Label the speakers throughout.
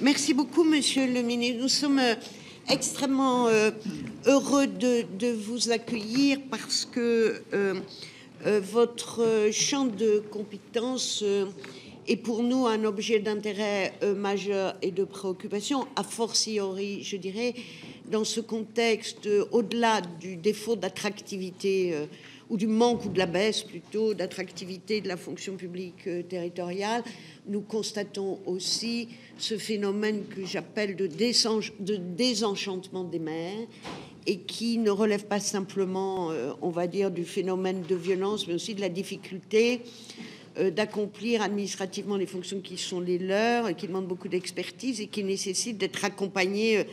Speaker 1: Merci beaucoup, monsieur le ministre. Nous sommes euh, extrêmement euh, heureux de, vous accueillir parce que euh, euh, votre champ de compétences est pour nous un objet d'intérêt majeur et de préoccupation, a fortiori, je dirais, dans ce contexte, au-delà du défaut d'attractivité ou du manque ou de la baisse plutôt d'attractivité de la fonction publique territoriale, nous constatons aussi ce phénomène que j'appelle de, désenchantement des maires et qui ne relève pas simplement, euh, on va dire, du phénomène de violence, mais aussi de la difficulté euh, d'accomplir administrativement les fonctions qui sont les leurs qui demandent beaucoup d'expertise et qui nécessitent d'être accompagnés euh,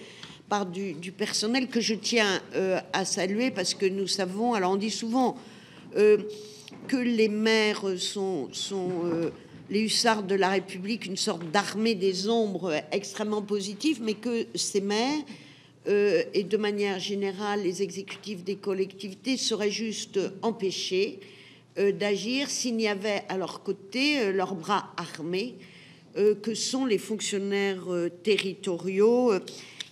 Speaker 1: par du, personnel que je tiens à saluer parce que nous savons, alors on dit souvent que les maires sont, sont les hussards de la République une sorte d'armée des ombres extrêmement positive, mais que ces maires euh, et de manière générale les exécutifs des collectivités seraient juste empêchés euh, d'agir s'il n'y avait à leur côté euh, leurs bras armés euh, que sont les fonctionnaires euh, territoriaux euh,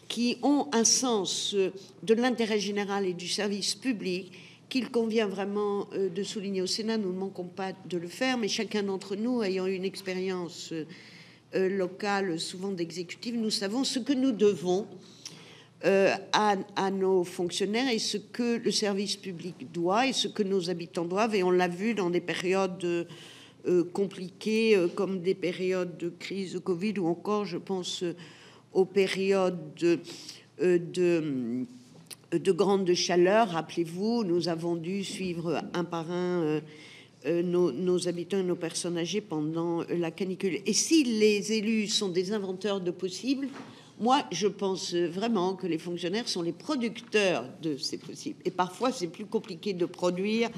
Speaker 1: qui ont un sens de l'intérêt général et du service public qu'il convient vraiment euh, de souligner au Sénat. Nous ne manquons pas de le faire, mais chacun d'entre nous, ayant une expérience euh, locale, souvent d'exécutif, nous savons ce que nous devons euh, à, nos fonctionnaires et ce que le service public doit et ce que nos habitants doivent. Et on l'a vu dans des périodes euh, compliquées, euh, comme des périodes de crise de Covid ou encore, je pense, aux périodes de, de de grande chaleur. Rappelez-vous, nous avons dû suivre un par un euh, euh, nos, habitants et nos personnes âgées pendant la canicule. Et si les élus sont des inventeurs de possibles, moi, je pense vraiment que les fonctionnaires sont les producteurs de ces possibles. Et parfois, c'est plus compliqué de produire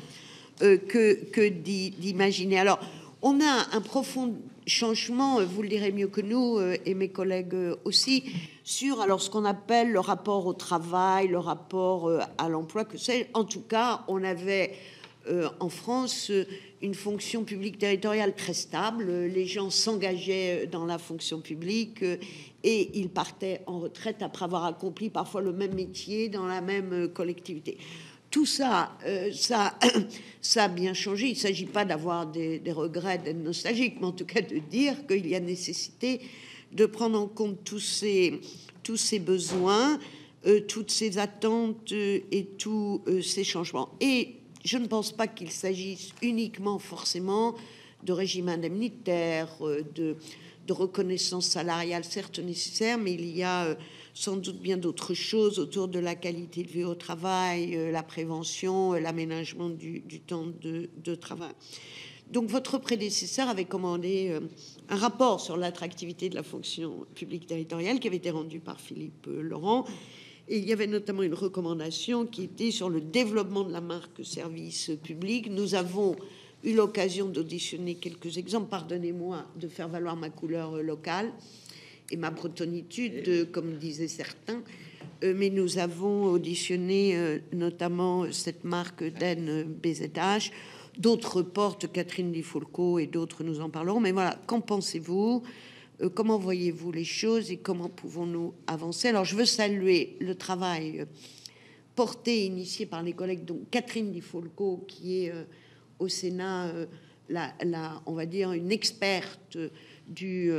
Speaker 1: euh, que d'imaginer. Alors, on a un profond changement, vous le direz mieux que nous euh, et mes collègues euh, aussi, sur alors ce qu'on appelle le rapport au travail, le rapport euh, à l'emploi, que c'est. En tout cas, on avait en France une fonction publique territoriale très stable. Les gens s'engageaient dans la fonction publique et ils partaient en retraite après avoir accompli parfois le même métier dans la même collectivité tout ça, euh, ça, ça a bien changé. Il ne s'agit pas d'avoir des, regrets, d'être nostalgique, mais en tout cas de dire qu'il y a nécessité de prendre en compte tous ces, besoins, euh, toutes ces attentes euh, et tous ces changements. Et je ne pense pas qu'il s'agisse uniquement forcément de régime indemnitaire, de, de, reconnaissance salariale, certes nécessaire, mais il y a sans doute bien d'autres choses autour de la qualité de vie au travail, euh, la prévention, euh, l'aménagement du, temps de, de, travail. Donc votre prédécesseur avait commandé euh, un rapport sur l'attractivité de la fonction publique territoriale qui avait été rendu par Philippe Laurent. Et il y avait notamment une recommandation qui était sur le développement de la marque service public. Nous avons eu l'occasion d'auditionner quelques exemples, pardonnez-moi de faire valoir ma couleur locale et ma bretonitude, euh, comme disaient certains. Euh, mais nous avons auditionné euh, notamment cette marque d'N BZH. D'autres portent Catherine Di Folco et d'autres nous en parleront. Mais voilà, qu'en pensez-vous? Comment voyez-vous les choses et comment pouvons-nous avancer? Alors, je veux saluer le travail porté, initié par les collègues, donc Catherine Di Folco, qui est au Sénat, la, la, on va dire, une experte du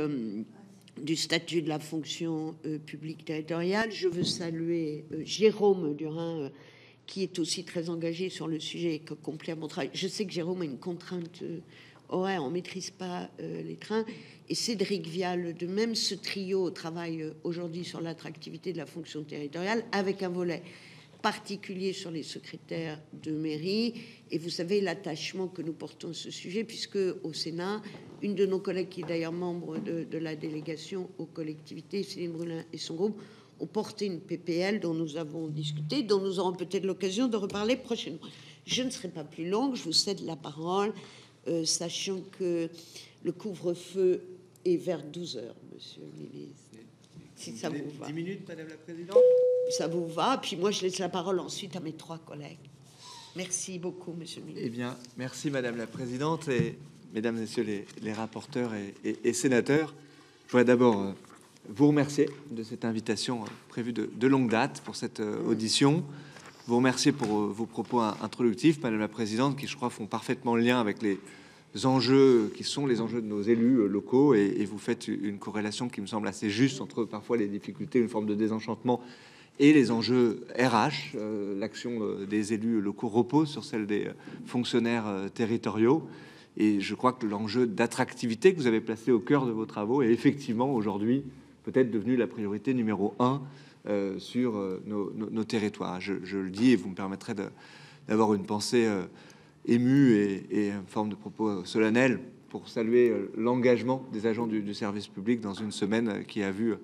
Speaker 1: du statut de la fonction euh, publique territoriale. Je veux saluer euh, Jérôme Durin, euh, qui est aussi très engagé sur le sujet et que complète mon travail. Je sais que Jérôme a une contrainte horaire, on maîtrise pas les trains. Et Cédric Vial, de même, ce trio travaille aujourd'hui sur l'attractivité de la fonction territoriale avec un volet particulier sur les secrétaires de mairie. Et vous savez l'attachement que nous portons à ce sujet, puisque au Sénat, une de nos collègues, qui est d'ailleurs membre de, la délégation aux collectivités, Céline Brulin et son groupe, ont porté une PPL dont nous avons discuté, dont nous aurons peut-être l'occasion de reparler prochainement. Je ne serai pas plus longue, je vous cède la parole, euh, sachant que le couvre-feu est vers 12 heures, monsieur le ministre. Si ça vous va.
Speaker 2: 10 minutes, Madame la Présidente
Speaker 1: Ça vous va Puis moi, je laisse la parole ensuite à mes trois collègues. Merci beaucoup, monsieur le ministre.
Speaker 2: Eh bien, merci, Madame la Présidente, et Mesdames et Messieurs les, les rapporteurs et, et, et, sénateurs. Je voudrais d'abord euh, vous remercier de cette invitation prévue de, de longue date pour cette audition. Vous remercier pour vos propos introductifs, Madame la Présidente, qui je crois font parfaitement le lien avec les enjeux qui sont les enjeux de nos élus locaux et, vous faites une corrélation qui me semble assez juste entre parfois les difficultés, une forme de désenchantement et les enjeux RH. Euh, L'action des élus locaux repose sur celle des fonctionnaires territoriaux et je crois que l'enjeu d'attractivité que vous avez placé au cœur de vos travaux est effectivement aujourd'hui peut-être devenu la priorité numéro un euh, sur nos, territoires. Je, le dis et vous me permettrez d'avoir une pensée euh, ému et, et une forme de propos solennel pour saluer l'engagement des agents du, service public dans une semaine qui a vu un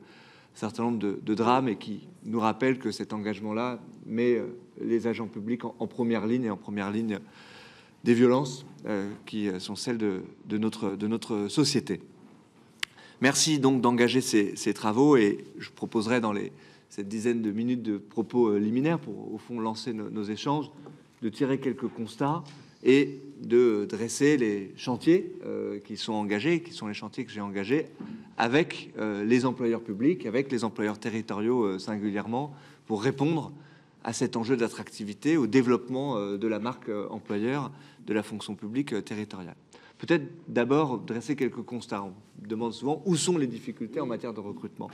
Speaker 2: certain nombre de, drames et qui nous rappelle que cet engagement-là met les agents publics en, première ligne et en première ligne des violences euh, qui sont celles de, notre, de notre société. Merci donc d'engager ces, ces, travaux et je proposerai dans les, cette dizaine de minutes de propos liminaires pour au fond lancer nos, nos échanges, de tirer quelques constats et de dresser les chantiers euh, qui sont engagés, qui sont les chantiers que j'ai engagés avec euh, les employeurs publics, avec les employeurs territoriaux euh, singulièrement, pour répondre à cet enjeu d'attractivité, au développement de la marque employeur de la fonction publique territoriale. Peut-être d'abord dresser quelques constats. On demande souvent où sont les difficultés en matière de recrutement,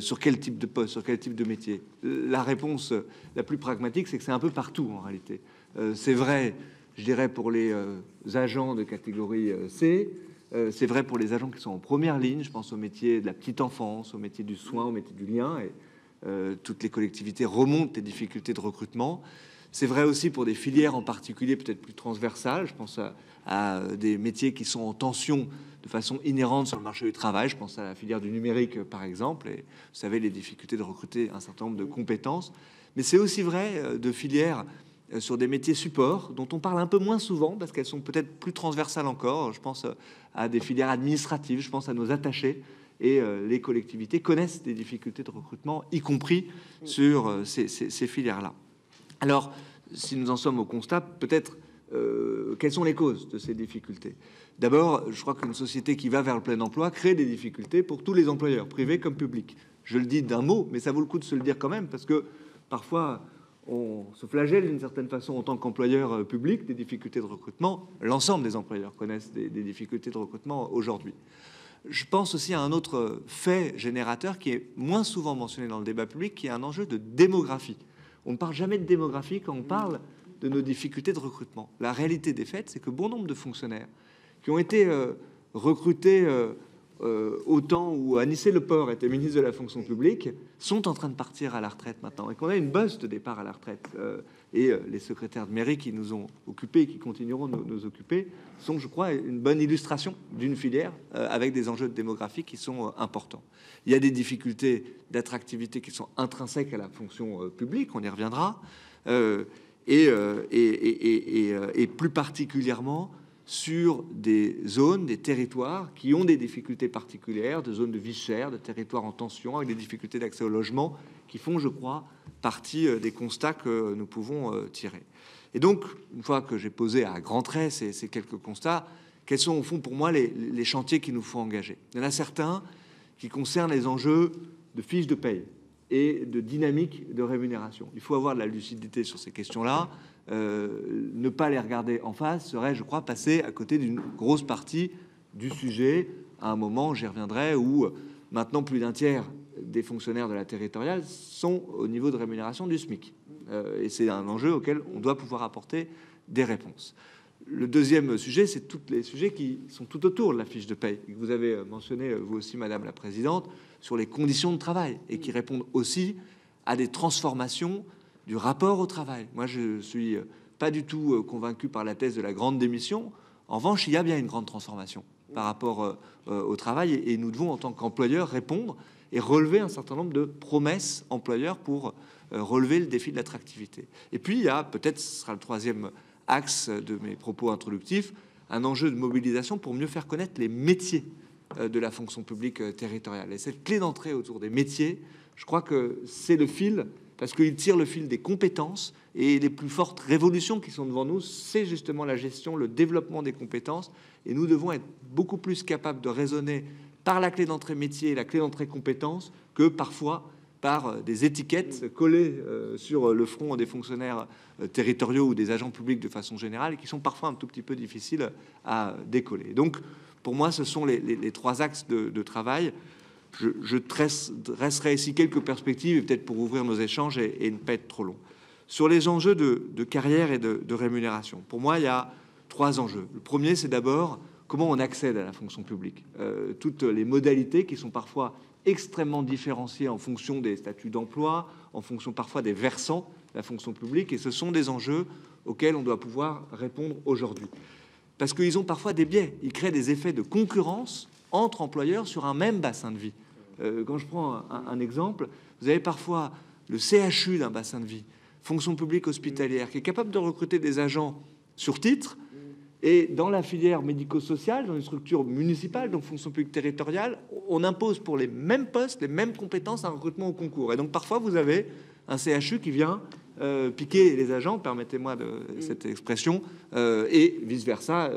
Speaker 2: sur quel type de poste, sur quel type de métier. La réponse la plus pragmatique, c'est que c'est un peu partout en réalité. c'est vrai je dirais, pour les euh, agents de catégorie euh, C. Euh, c'est vrai pour les agents qui sont en première ligne. Je pense au métier de la petite enfance, au métier du soin, au métier du lien. Et toutes les collectivités remontent les difficultés de recrutement. C'est vrai aussi pour des filières en particulier, peut-être plus transversales. Je pense à, à, des métiers qui sont en tension de façon inhérente sur le marché du travail. Je pense à la filière du numérique, par exemple. Et vous savez, les difficultés de recruter un certain nombre de compétences. Mais c'est aussi vrai de filières sur des métiers supports dont on parle un peu moins souvent parce qu'elles sont peut-être plus transversales encore. Je pense à des filières administratives, je pense à nos attachés et euh, les collectivités connaissent des difficultés de recrutement, y compris sur euh, ces, filières-là. Alors, si nous en sommes au constat, peut-être euh, quelles sont les causes de ces difficultés? D'abord, je crois qu'une société qui va vers le plein emploi crée des difficultés pour tous les employeurs, privés comme publics. Je le dis d'un mot, mais ça vaut le coup de se le dire quand même, parce que parfois on se flagelle d'une certaine façon en tant qu'employeur euh, public des difficultés de recrutement. L'ensemble des employeurs connaissent des, des difficultés de recrutement aujourd'hui. Je pense aussi à un autre fait générateur qui est moins souvent mentionné dans le débat public, qui est un enjeu de démographie. On ne parle jamais de démographie quand on parle de nos difficultés de recrutement. La réalité des faits, c'est que bon nombre de fonctionnaires qui ont été euh, recrutés euh, euh, au temps où Anissé Leport était ministre de la fonction publique, sont en train de partir à la retraite maintenant et qu'on a une bosse de départ à la retraite. Euh, et euh, les secrétaires de mairie qui nous ont occupés et qui continueront de nous, occuper sont, je crois, une bonne illustration d'une filière euh, avec des enjeux de démographie qui sont importants. Il y a des difficultés d'attractivité qui sont intrinsèques à la fonction publique, on y reviendra, euh, et, et, et, et, plus particulièrement sur des zones, des territoires qui ont des difficultés particulières, de zones de vie chère, de territoires en tension, avec des difficultés d'accès au logement, qui font, je crois, partie euh, des constats que nous pouvons euh, tirer. Et donc, une fois que j'ai posé à grands traits ces, quelques constats, quels sont au fond pour moi les, les, chantiers qu'il nous faut engager? Il y en a certains qui concernent les enjeux de fiches de paye et de dynamique de rémunération. Il faut avoir de la lucidité sur ces questions-là euh, ne pas les regarder en face serait, je crois, passer à côté d'une grosse partie du sujet à un moment, j'y reviendrai, où maintenant plus d'un tiers des fonctionnaires de la territoriale sont au niveau de rémunération du SMIC. Euh, et c'est un enjeu auquel on doit pouvoir apporter des réponses. Le deuxième sujet, c'est tous les sujets qui sont tout autour de la fiche de paye, que vous avez mentionné, vous aussi, Madame la Présidente, sur les conditions de travail, et qui répondent aussi à des transformations du rapport au travail. Moi, je suis pas du tout convaincu par la thèse de la grande démission. En revanche, il y a bien une grande transformation par rapport euh, au travail et, nous devons, en tant qu'employeurs, répondre et relever un certain nombre de promesses employeurs pour euh, relever le défi de l'attractivité. Et puis, il y a peut-être, ce sera le troisième axe de mes propos introductifs, un enjeu de mobilisation pour mieux faire connaître les métiers euh, de la fonction publique euh, territoriale. Et cette clé d'entrée autour des métiers, je crois que c'est le fil parce qu'il tire le fil des compétences et les plus fortes révolutions qui sont devant nous, c'est justement la gestion, le développement des compétences. Et nous devons être beaucoup plus capables de raisonner par la clé d'entrée métier, la clé d'entrée compétences, que parfois par euh, des étiquettes collées euh, sur le front des fonctionnaires euh, territoriaux ou des agents publics de façon générale, qui sont parfois un tout petit peu difficiles à décoller. Donc, pour moi, ce sont les, trois axes de, travail. Je, dresserai ici quelques perspectives, peut-être pour ouvrir nos échanges et, ne pas être trop long. Sur les enjeux de, carrière et de, rémunération, pour moi, il y a trois enjeux. Le premier, c'est d'abord comment on accède à la fonction publique. toutes les modalités qui sont parfois extrêmement différenciés en fonction des statuts d'emploi, en fonction parfois des versants de la fonction publique, et ce sont des enjeux auxquels on doit pouvoir répondre aujourd'hui. Parce qu'ils ont parfois des biais, ils créent des effets de concurrence entre employeurs sur un même bassin de vie. Euh, quand je prends un, exemple, vous avez parfois le CHU d'un bassin de vie, fonction publique hospitalière, qui est capable de recruter des agents sur titre, et dans la filière médico-sociale, dans une structure municipale, donc fonction publique territoriale, on impose pour les mêmes postes, les mêmes compétences, un recrutement au concours. Et donc parfois, vous avez un CHU qui vient euh, piquer les agents, permettez-moi cette expression, euh, et vice-versa,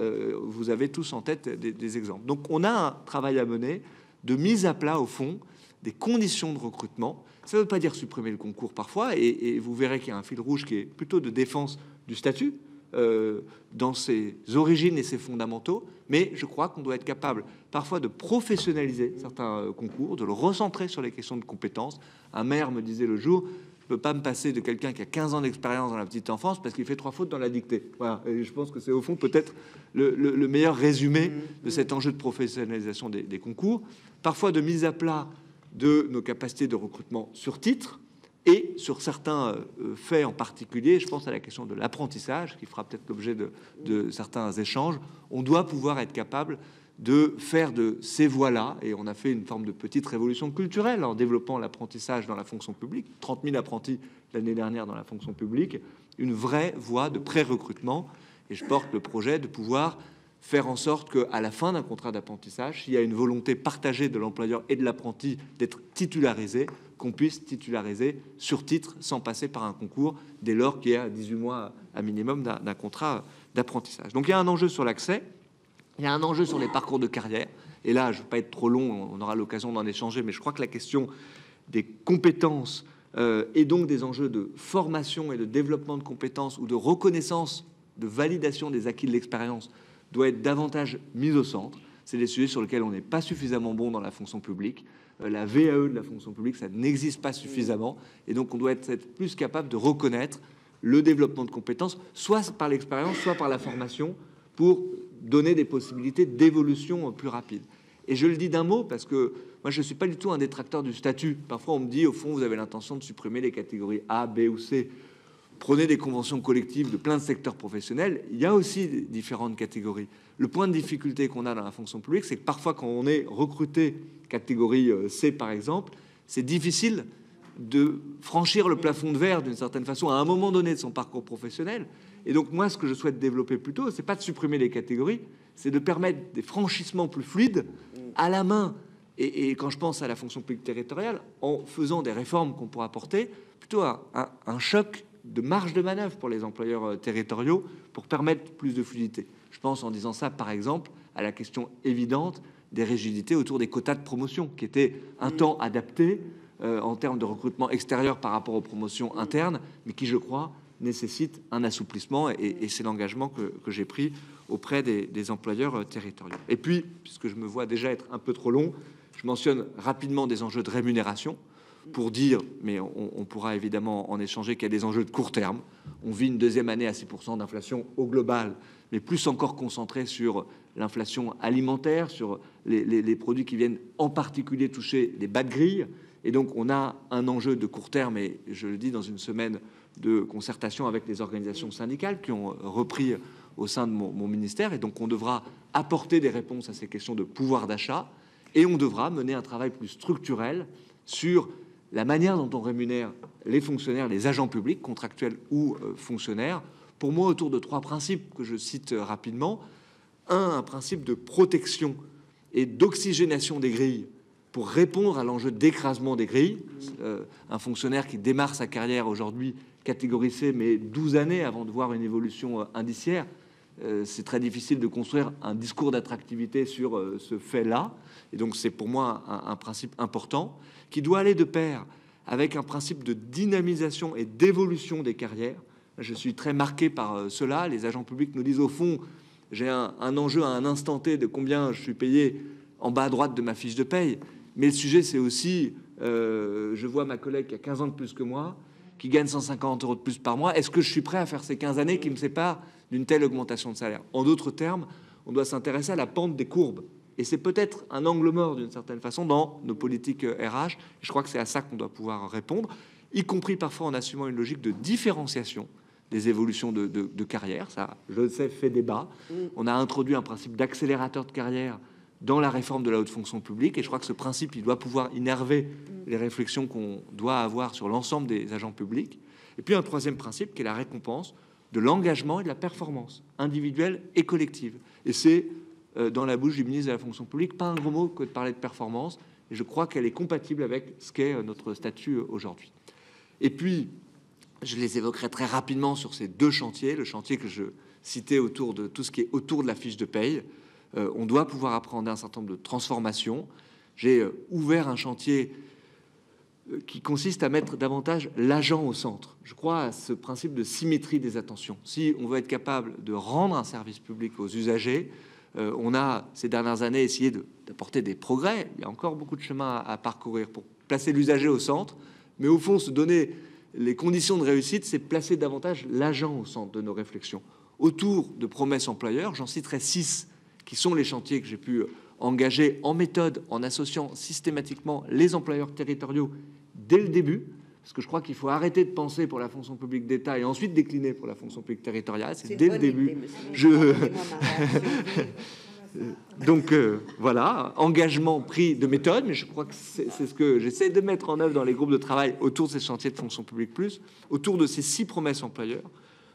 Speaker 2: vous avez tous en tête des, exemples. Donc on a un travail à mener de mise à plat, au fond, des conditions de recrutement. Ça ne veut pas dire supprimer le concours parfois, et, et vous verrez qu'il y a un fil rouge qui est plutôt de défense du statut, euh, dans ses origines et ses fondamentaux, mais je crois qu'on doit être capable parfois de professionnaliser certains euh, concours, de le recentrer sur les questions de compétences. Un maire me disait le jour, je peux pas me passer de quelqu'un qui a 15 ans d'expérience dans la petite enfance parce qu'il fait trois fautes dans la dictée. Voilà. Et je pense que c'est au fond peut-être le, meilleur résumé de cet enjeu de professionnalisation des, des concours. Parfois de mise à plat de nos capacités de recrutement sur titre, et sur certains euh, faits en particulier, je pense à la question de l'apprentissage, qui fera peut-être l'objet de, certains échanges, on doit pouvoir être capable de faire de ces voies-là, et on a fait une forme de petite révolution culturelle en développant l'apprentissage dans la fonction publique, 30 000 apprentis l'année dernière dans la fonction publique, une vraie voie de pré-recrutement, et je porte le projet de pouvoir faire en sorte qu'à la fin d'un contrat d'apprentissage, s'il y a une volonté partagée de l'employeur et de l'apprenti d'être titularisé, qu'on puisse titulariser sur titre sans passer par un concours dès lors qu'il y a 18 mois à minimum d'un contrat d'apprentissage. Donc il y a un enjeu sur l'accès, il y a un enjeu sur les parcours de carrière. Et là, je ne veux pas être trop long, on aura l'occasion d'en échanger, mais je crois que la question des compétences euh, et donc des enjeux de formation et de développement de compétences ou de reconnaissance, de validation des acquis de l'expérience doit être davantage mise au centre. C'est des sujets sur lesquels on n'est pas suffisamment bon dans la fonction publique. Euh, la VAE de la fonction publique, ça n'existe pas suffisamment. Et donc, on doit être plus capable de reconnaître le développement de compétences, soit par l'expérience, soit par la formation, pour donner des possibilités d'évolution plus rapide. Et je le dis d'un mot parce que moi, je ne suis pas du tout un détracteur du statut. Parfois, on me dit, au fond, vous avez l'intention de supprimer les catégories A, B ou C. Prenez des conventions collectives de plein de secteurs professionnels. Il y a aussi différentes catégories. Le point de difficulté qu'on a dans la fonction publique, c'est que parfois, quand on est recruté catégorie euh, C, par exemple, c'est difficile de franchir le plafond de verre d'une certaine façon à un moment donné de son parcours professionnel. Et donc, moi, ce que je souhaite développer plutôt, c'est pas de supprimer les catégories, c'est de permettre des franchissements plus fluides à la main. Et, quand je pense à la fonction publique territoriale, en faisant des réformes qu'on pourra apporter, plutôt un, un choc de marge de manœuvre pour les employeurs euh, territoriaux pour permettre plus de fluidité. Je pense en disant ça, par exemple, à la question évidente des rigidités autour des quotas de promotion, qui étaient un temps adaptés euh, en termes de recrutement extérieur par rapport aux promotions internes, mais qui, je crois, nécessitent un assouplissement, et, c'est l'engagement que, j'ai pris auprès des, des, employeurs euh, territoriaux. Et puis, puisque je me vois déjà être un peu trop long, je mentionne rapidement des enjeux de rémunération pour dire, mais on, pourra évidemment en échanger, qu'il y a des enjeux de court terme. On vit une deuxième année à 6% d'inflation au global, mais plus encore concentré sur l'inflation alimentaire, sur les, produits qui viennent en particulier toucher les bas de grille. Et donc on a un enjeu de court terme, et je le dis dans une semaine de concertation avec les organisations syndicales qui ont repris au sein de mon, mon ministère. Et donc on devra apporter des réponses à ces questions de pouvoir d'achat, et on devra mener un travail plus structurel sur la manière dont on rémunère les fonctionnaires, les agents publics, contractuels ou euh, fonctionnaires, pour moi autour de trois principes que je cite euh, rapidement. Un, un principe de protection et d'oxygénation des grilles pour répondre à l'enjeu d'écrasement des grilles. Euh, un fonctionnaire qui démarre sa carrière aujourd'hui catégorisé, mais 12 années avant de voir une évolution indiciaire, c'est très difficile de construire un discours d'attractivité sur ce fait-là. Et donc c'est pour moi un, principe important qui doit aller de pair avec un principe de dynamisation et d'évolution des carrières. Je suis très marqué par euh, cela. Les agents publics nous disent au fond, j'ai un, enjeu à un instant T de combien je suis payé en bas à droite de ma fiche de paye. Mais le sujet, c'est aussi, euh, je vois ma collègue qui a 15 ans de plus que moi, qui gagne 150 euros de plus par mois. Est-ce que je suis prêt à faire ces 15 années qui me séparent d'une telle augmentation de salaire? En d'autres termes, on doit s'intéresser à la pente des courbes. Et c'est peut-être un angle mort d'une certaine façon dans nos politiques RH. Euh, je crois que c'est à ça qu'on doit pouvoir répondre, y compris parfois en assumant une logique de différenciation des évolutions de, de, de carrière. Ça, je le sais, fait débat. Mm. On a introduit un principe d'accélérateur de carrière dans la réforme de la haute fonction publique. Et je crois que ce principe, il doit pouvoir innerver mm. les réflexions qu'on doit avoir sur l'ensemble des agents publics. Et puis un troisième principe qui est la récompense de l'engagement et de la performance individuelle et collective. Et c'est dans la bouche du ministre de la fonction publique pas un gros mot que de parler de performance. Et je crois qu'elle est compatible avec ce qu'est euh, notre statut euh, aujourd'hui. Et puis, je les évoquerai très rapidement sur ces deux chantiers. Le chantier que je citais autour de tout ce qui est autour de la fiche de paye. Euh, on doit pouvoir apprendre un certain nombre de transformations. J'ai euh, ouvert un chantier euh, qui consiste à mettre davantage l'agent au centre. Je crois à ce principe de symétrie des attentions. Si on veut être capable de rendre un service public aux usagers, euh, on a ces dernières années essayé d'apporter des progrès. Il y a encore beaucoup de chemin à, à parcourir pour placer l'usager au centre, mais au fond, se donner les conditions de réussite, c'est placer davantage l'agent au centre de nos réflexions. Autour de promesses employeurs, j'en citerai six qui sont les chantiers que j'ai pu engager en méthode en associant systématiquement les employeurs territoriaux dès le début, parce que je crois qu'il faut arrêter de penser pour la fonction publique d'État et ensuite décliner pour la fonction publique territoriale. C'est dès le début. Idée, je donc euh, voilà, engagement pris de méthode, mais je crois que c'est ce que j'essaie de mettre en œuvre dans les groupes de travail autour de ces chantiers de fonction publique plus, autour de ces six promesses employeurs,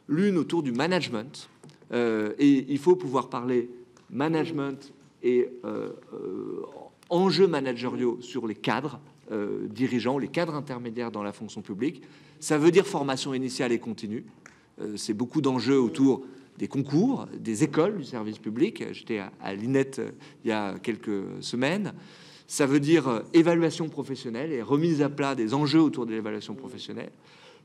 Speaker 2: l'une autour du management. Euh, et il faut pouvoir parler management et euh, euh, enjeux managériaux sur les cadres euh, dirigeants, les cadres intermédiaires dans la fonction publique. Ça veut dire formation initiale et continue. Euh, c'est beaucoup d'enjeux autour des concours, des écoles du service public. J'étais à, à l'INET euh, il y a quelques semaines. Ça veut dire évaluation professionnelle et remise à plat des enjeux autour de l'évaluation professionnelle.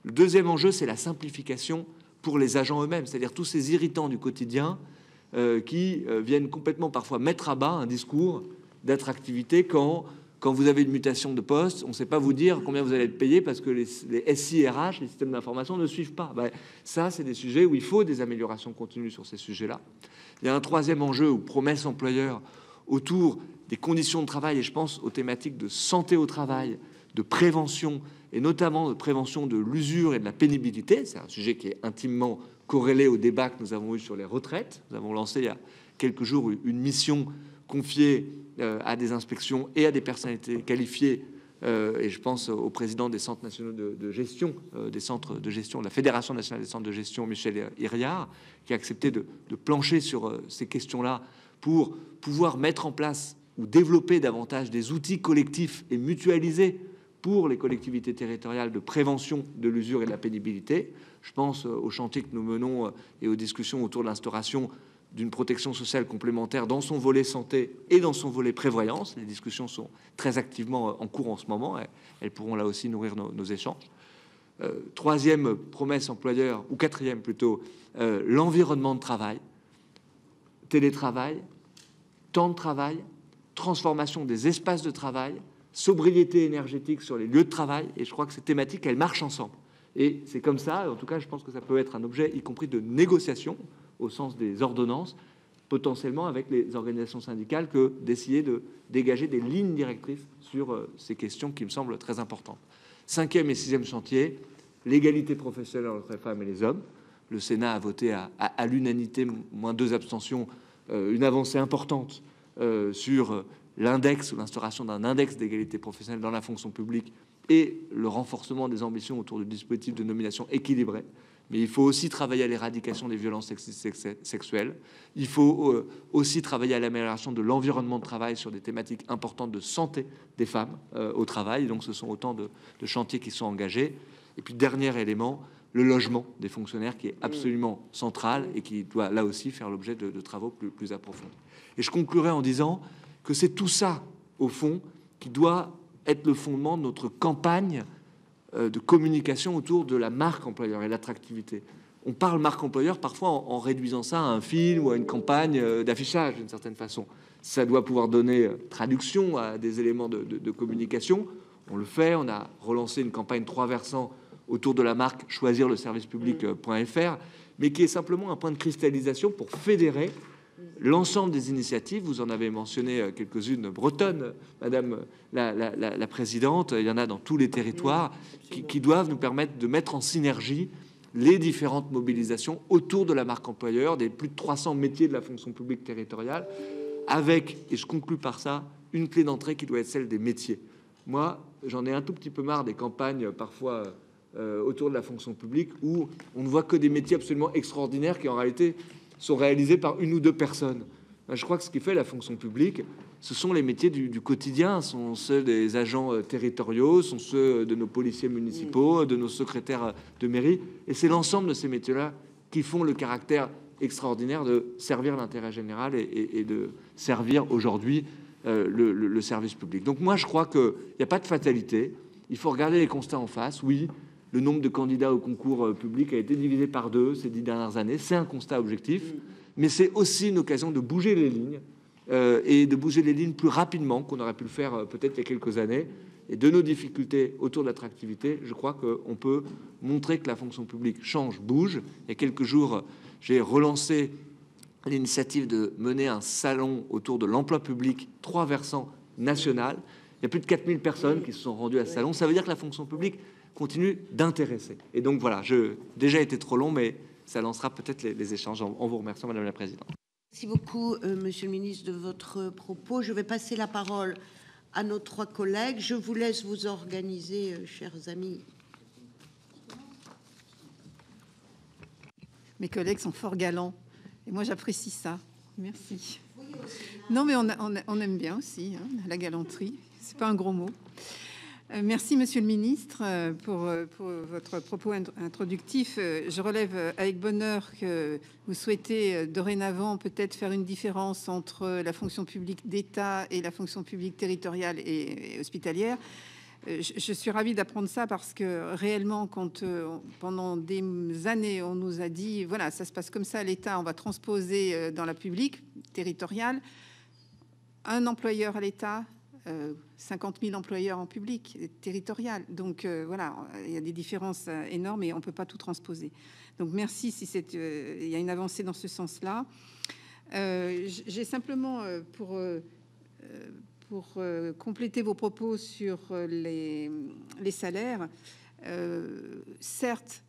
Speaker 2: Le deuxième enjeu, c'est la simplification pour les agents eux-mêmes, c'est-à-dire tous ces irritants du quotidien qui euh, viennent complètement parfois mettre à bas un discours d'attractivité quand, quand vous avez une mutation de poste, on ne sait pas vous dire combien vous allez être payé parce que les, SIRH, les systèmes d'information, ne suivent pas. Ben, ça, c'est des sujets où il faut des améliorations continues sur ces sujets-là. Il y a un troisième enjeu ou promesse employeur autour des conditions de travail, et je pense aux thématiques de santé au travail, de prévention, et notamment de prévention de l'usure et de la pénibilité. C'est un sujet qui est intimement corrélé au débat que nous avons eu sur les retraites. Nous avons lancé il y a quelques jours une mission confiée à des inspections et à des personnalités qualifiées. Euh, et je pense au président des centres nationaux de, gestion, euh, des centres de gestion, la Fédération nationale des centres de gestion, Michel Iriard, qui a accepté de, de plancher sur euh, ces questions-là pour pouvoir mettre en place ou développer davantage des outils collectifs et mutualisés pour les collectivités territoriales de prévention de l'usure et de la pénibilité. Je pense euh, au chantier que nous menons euh, et aux discussions autour de l'instauration d'une protection sociale complémentaire dans son volet santé et dans son volet prévoyance. Les discussions sont très activement euh, en cours en ce moment. Elles pourront là aussi nourrir nos, nos échanges. Euh, troisième promesse employeur, ou quatrième plutôt, euh, l'environnement de travail, télétravail, temps de travail, transformation des espaces de travail, sobriété énergétique sur les lieux de travail. Et je crois que ces thématiques, elles marchent ensemble. Et c'est comme ça, en tout cas, je pense que ça peut être un objet, y compris de négociation, au sens des ordonnances, potentiellement avec les organisations syndicales, que d'essayer de dégager des lignes directrices sur euh, ces questions qui me semblent très importantes. Cinquième et sixième chantier, l'égalité professionnelle entre les femmes et les hommes. Le Sénat a voté à, l'unanimité, moins deux abstentions, euh, une avancée importante euh, sur l'index l'instauration d'un index d'égalité professionnelle dans la fonction publique et le renforcement des ambitions autour du dispositif de nomination équilibré. Mais il faut aussi travailler à l'éradication des violences sexuelles. Il faut euh, aussi travailler à l'amélioration de l'environnement de travail sur des thématiques importantes de santé des femmes euh, au travail. Donc ce sont autant de, de chantiers qui sont engagés. Et puis dernier élément, le logement des fonctionnaires qui est absolument central et qui doit là aussi faire l'objet de, travaux plus, plus approfondis. Et je conclurai en disant que c'est tout ça, au fond, qui doit être le fondement de notre campagne de communication autour de la marque employeur et l'attractivité. On parle marque employeur parfois en, réduisant ça à un film ou à une campagne euh, d'affichage d'une certaine façon. Ça doit pouvoir donner euh, traduction à des éléments de, de communication. On le fait, on a relancé une campagne trois versants autour de la marque choisir le service public.fr, mais qui est simplement un point de cristallisation pour fédérer l'ensemble des initiatives, vous en avez mentionné euh, quelques-unes bretonnes, Madame la, Présidente, il y en a dans tous les territoires, qui, doivent nous permettre de mettre en synergie les différentes mobilisations autour de la marque employeur, des plus de 300 métiers de la fonction publique territoriale, avec, et je conclus par ça, une clé d'entrée qui doit être celle des métiers. Moi, j'en ai un tout petit peu marre des campagnes parfois euh, autour de la fonction publique où on ne voit que des métiers absolument extraordinaires qui en réalité sont réalisés par une ou deux personnes. Je crois que ce qui fait la fonction publique, ce sont les métiers du, quotidien, sont ceux des agents euh, territoriaux, sont ceux de nos policiers municipaux, de nos secrétaires de mairie, et c'est l'ensemble de ces métiers-là qui font le caractère extraordinaire de servir l'intérêt général et, de servir aujourd'hui euh, le, le, service public. Donc moi, je crois qu'il n'y a pas de fatalité. Il faut regarder les constats en face. Oui, le nombre de candidats au concours euh, public a été divisé par deux ces dix dernières années. C'est un constat objectif, mm. mais c'est aussi une occasion de bouger les lignes euh, et de bouger les lignes plus rapidement qu'on aurait pu le faire euh, peut-être il y a quelques années. Et de nos difficultés autour de l'attractivité, je crois qu'on peut montrer que la fonction publique change, bouge. Il y a quelques jours, j'ai relancé l'initiative de mener un salon autour de l'emploi public, trois versants national. Il y a plus de 4000 personnes qui se sont rendues à ce salon. Ça veut dire que la fonction publique continue d'intéresser. Et donc voilà, je déjà été trop long, mais ça lancera peut-être les, échanges. En, vous remerciant, Madame la Présidente.
Speaker 1: Merci beaucoup, euh, Monsieur le Ministre, de votre propos. Je vais passer la parole à nos trois collègues. Je vous laisse vous organiser, euh, chers amis.
Speaker 3: Mes collègues sont fort galants et moi j'apprécie ça. Merci. Non, mais on, on, aime bien aussi hein, la galanterie. C'est pas un gros mot. Euh, merci, Monsieur le Ministre, euh, euh, pour, votre propos introductif. Je relève avec bonheur que vous souhaitez dorénavant peut-être faire une différence entre la fonction publique d'État et la fonction publique territoriale et, hospitalière. Je, suis ravie d'apprendre ça parce que réellement, quand pendant des années, on nous a dit, voilà, ça se passe comme ça à l'État, on va transposer dans la publique territoriale, un employeur à l'État, 50 000 employeurs en public, territorial. Donc euh, voilà, il y a des différences euh, énormes et on ne peut pas tout transposer. Donc merci si euh, il y a une avancée dans ce sens-là. J'ai simplement pour, pour compléter vos propos sur les, les salaires, certes,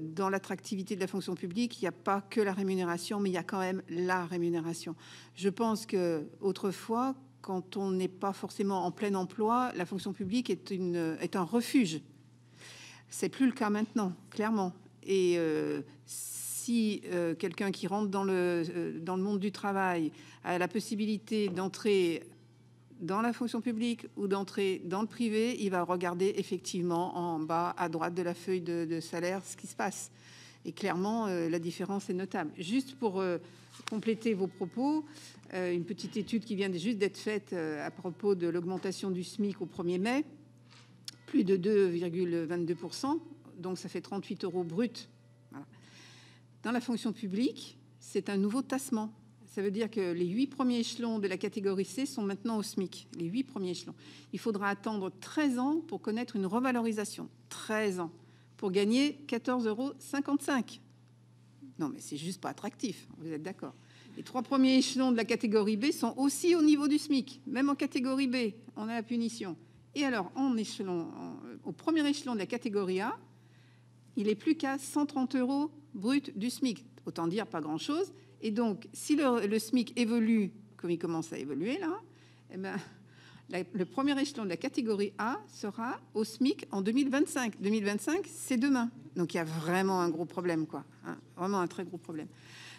Speaker 3: dans l'attractivité de la fonction publique, il n'y a pas que la rémunération, mais il y a quand même la rémunération. Je pense que autrefois, quand on n'est pas forcément en plein emploi, la fonction publique est, un refuge. C'est plus le cas maintenant, clairement. Et euh, si euh, quelqu'un qui rentre dans le, euh, dans le monde du travail a la possibilité d'entrer dans la fonction publique ou d'entrer dans le privé, il va regarder effectivement en bas à droite de la feuille de, de salaire ce qui se passe. Et clairement, la différence est notable. Juste pour compléter vos propos, euh, une petite étude qui vient juste d'être faite euh, à propos de l'augmentation du SMIC au 1er mai, plus de 2,22%, donc ça fait 38 euros brut. Dans la fonction publique, c'est un nouveau tassement. Ça veut dire que les huit premiers échelons de la catégorie C sont maintenant au SMIC. Les huit premiers échelons. Il faudra attendre 13 ans pour connaître une revalorisation. 13 ans. Pour gagner 14,55 euros. Non, mais c'est juste pas attractif. Vous êtes d'accord les trois premiers échelons de la catégorie B sont aussi au niveau du SMIC. Même en catégorie B, on a la punition. Et alors, au premier échelon de la catégorie A, il est plus qu'à 130 euros brut du SMIC. Autant dire pas grand-chose. Et donc, si le, SMIC évolue comme il commence à évoluer là, eh ben, le premier échelon de la catégorie A sera au SMIC en 2025. 2025, c'est demain. Donc il y a vraiment un gros problème, quoi. Hein. vraiment un très gros problème.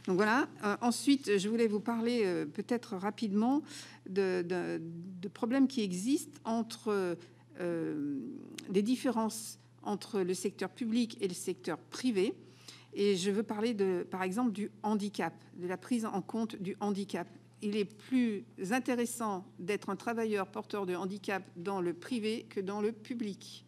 Speaker 3: Donc voilà. Euh, ensuite, je voulais vous parler euh, peut-être rapidement de, problèmes qui existent entre euh, des différences entre le secteur public et le secteur privé. Et je veux parler, de, par exemple, du handicap, de la prise en compte du handicap. Il est plus intéressant d'être un travailleur porteur de handicap dans le privé que dans le public.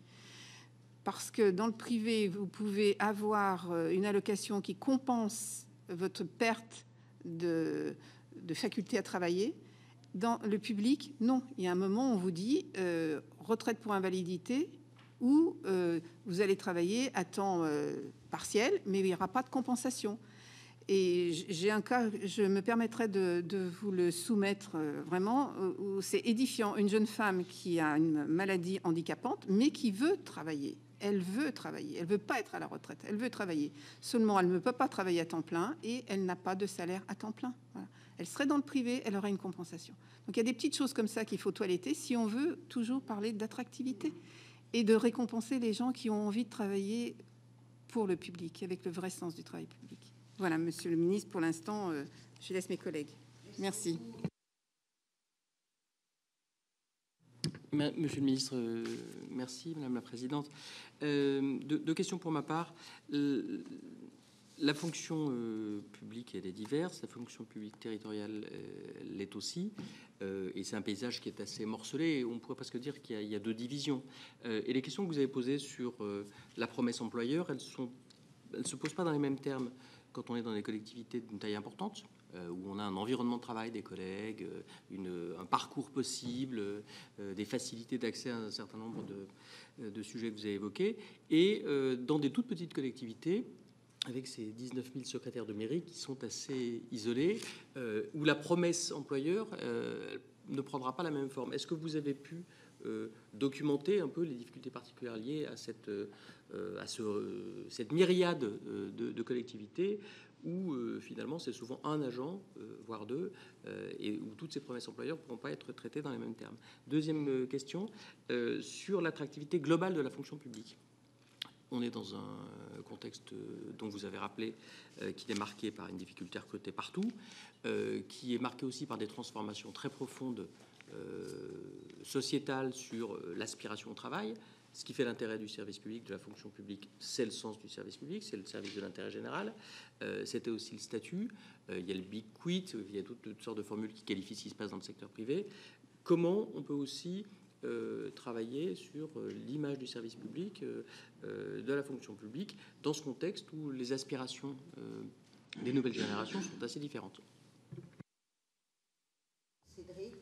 Speaker 3: Parce que dans le privé, vous pouvez avoir euh, une allocation qui compense votre perte de, faculté à travailler. Dans le public, non. Il y a un moment, on vous dit euh, retraite pour invalidité ou euh, vous allez travailler à temps partiel, mais il n'y aura pas de compensation. Et j'ai un cas, je me permettrai de, vous le soumettre euh, vraiment, où c'est édifiant. Une jeune femme qui a une maladie handicapante, mais qui veut travailler. Elle veut travailler. Elle veut pas être à la retraite. Elle veut travailler. Seulement, elle ne peut pas travailler à temps plein et elle n'a pas de salaire à temps plein. Elle serait dans le privé, elle aurait une compensation. Donc il y a des petites choses comme ça qu'il faut toiletter si on veut toujours parler d'attractivité et de récompenser les gens qui ont envie de travailler pour le public, avec le vrai sens du travail public. Voilà, Monsieur le Ministre, pour l'instant, euh, je laisse mes collègues. Merci.
Speaker 4: Monsieur le ministre, euh, merci Madame la Présidente. Euh, deux, questions pour ma part. La fonction publique, elle est diverse. La fonction publique territoriale l'est aussi. Et c'est un paysage qui est assez morcelé. On pourrait presque dire qu'il y, a deux divisions. Et les questions que vous avez posées sur la promesse employeur, elles ne elles se posent pas dans les mêmes termes quand on est dans des collectivités d'une taille importante, euh, où on a un environnement de travail des collègues, une, un parcours possible, des facilités d'accès à un certain nombre de, de, sujets que vous avez évoqués, et dans des toutes petites collectivités avec ces 19 000 secrétaires de mairie qui sont assez isolés, euh, où la promesse employeur euh, ne prendra pas la même forme. Est-ce que vous avez pu euh, documenter un peu les difficultés particulières liées à cette, euh, à ce, cette myriade euh, de, collectivités où euh, finalement c'est souvent un agent, voire deux, et où toutes ces promesses employeurs ne pourront pas être traitées dans les mêmes termes. Deuxième question, sur l'attractivité globale de la fonction publique. On est dans un contexte dont vous avez rappelé euh, qu'il est marqué par une difficulté à recruter partout, euh, qui est marqué aussi par des transformations très profondes euh, sociétales sur l'aspiration au travail. Ce qui fait l'intérêt du service public, de la fonction publique, c'est le sens du service public, c'est le service de l'intérêt général. Euh, C'était aussi le statut. Euh, il y a le big quit, il y a toutes, sortes de formules qui qualifient ce qui se passe dans le secteur privé. Comment on peut aussi euh, travailler sur euh, l'image du service public, euh, euh, de la fonction publique, dans ce contexte où les aspirations euh, des nouvelles générations sont assez différentes?
Speaker 5: Cédric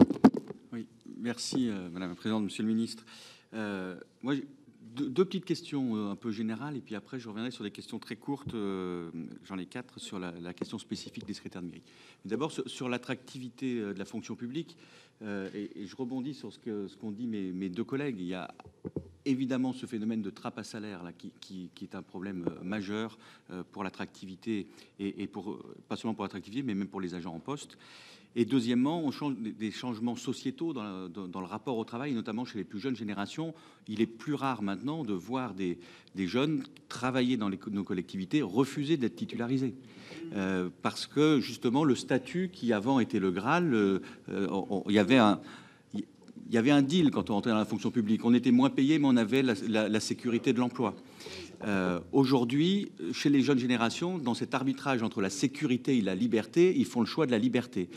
Speaker 5: Merci Madame la Présidente, Monsieur le Ministre. moi, deux, deux, petites questions un peu générales, et puis après, je reviendrai sur des questions très courtes. Euh, J'en ai quatre sur la, question spécifique des secrétaires de mairie. D'abord, sur, l'attractivité de la fonction publique, euh, et, je rebondis sur ce qu'ont ce dit mes, mes, deux collègues. Il y a évidemment ce phénomène de trappe à salaire là, qui, est un problème majeur euh, pour l'attractivité, et, pour, pas seulement pour l'attractivité, mais même pour les agents en poste. Et deuxièmement, des changements sociétaux dans, le rapport au travail, notamment chez les plus jeunes générations. Il est plus rare maintenant de voir des, jeunes travailler dans nos collectivités refuser d'être titularisés. Euh, parce que justement, le statut qui avant était le Graal, euh, il y avait un, il y avait un deal quand on rentrait dans la fonction publique. On était moins payé, mais on avait la, sécurité de l'emploi. Euh, Aujourd'hui, chez les jeunes générations, dans cet arbitrage entre la sécurité et la liberté, ils font le choix de la liberté.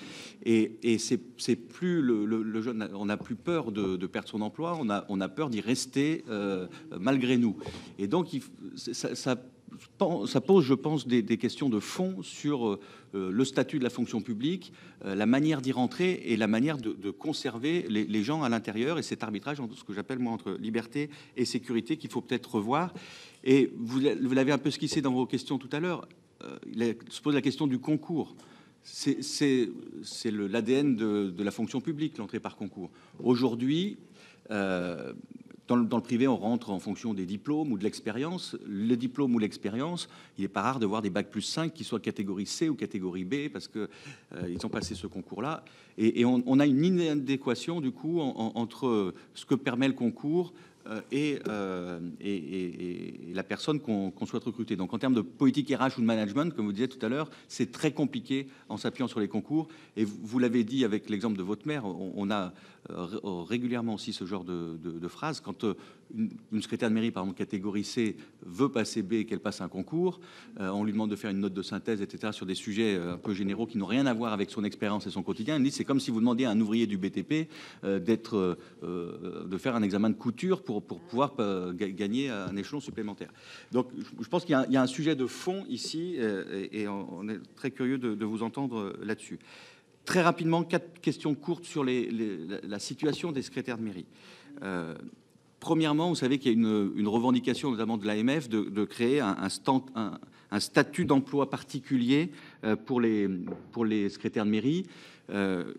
Speaker 5: Et, c'est plus le, jeune, on n'a plus peur de, perdre son emploi, on a, peur d'y rester euh, malgré nous. Et donc, ça ça pose, je pense, des, questions de fond sur euh, le statut de la fonction publique, euh, la manière d'y rentrer et la manière de, conserver les, gens à l'intérieur et cet arbitrage entre ce que j'appelle moi entre liberté et sécurité qu'il faut peut-être revoir. Et vous, l'avez un peu esquissé dans vos questions tout à l'heure. Euh, il se pose la question du concours. C'est l'ADN de, de, la fonction publique, l'entrée par concours. Aujourd'hui, dans le, privé, on rentre en fonction des diplômes ou de l'expérience. Le diplôme ou l'expérience, il n'est pas rare de voir des bacs plus 5 qui soient catégorie C ou catégorie B parce qu'ils euh, ont passé ce concours-là. Et, on, a une inadéquation, du coup, en, en, entre ce que permet le concours euh, et, euh, et, la personne qu'on qu souhaite recruter. Donc en termes de politique RH ou de management, comme vous disiez tout à l'heure, c'est très compliqué en s'appuyant sur les concours. Et vous, l'avez dit avec l'exemple de votre on, on a régulièrement aussi ce genre de, de, de phrase. Quand une, une, secrétaire de mairie, par exemple, catégorie C, veut passer B et qu'elle passe un concours, on lui demande de faire une note de synthèse, etc., sur des sujets un peu généraux qui n'ont rien à voir avec son expérience et son quotidien. C'est comme si vous demandiez à un ouvrier du BTP de faire un examen de couture pour, pour pouvoir gagner un échelon supplémentaire. Donc, je pense qu'il y, a un sujet de fond ici et, on est très curieux de vous entendre là-dessus. Très rapidement, quatre questions courtes sur les, la situation des secrétaires de mairie. Euh, premièrement, vous savez qu'il y a une, revendication, notamment de l'AMF, de, créer un, statut d'emploi particulier euh, pour, les, pour les secrétaires de mairie. Euh,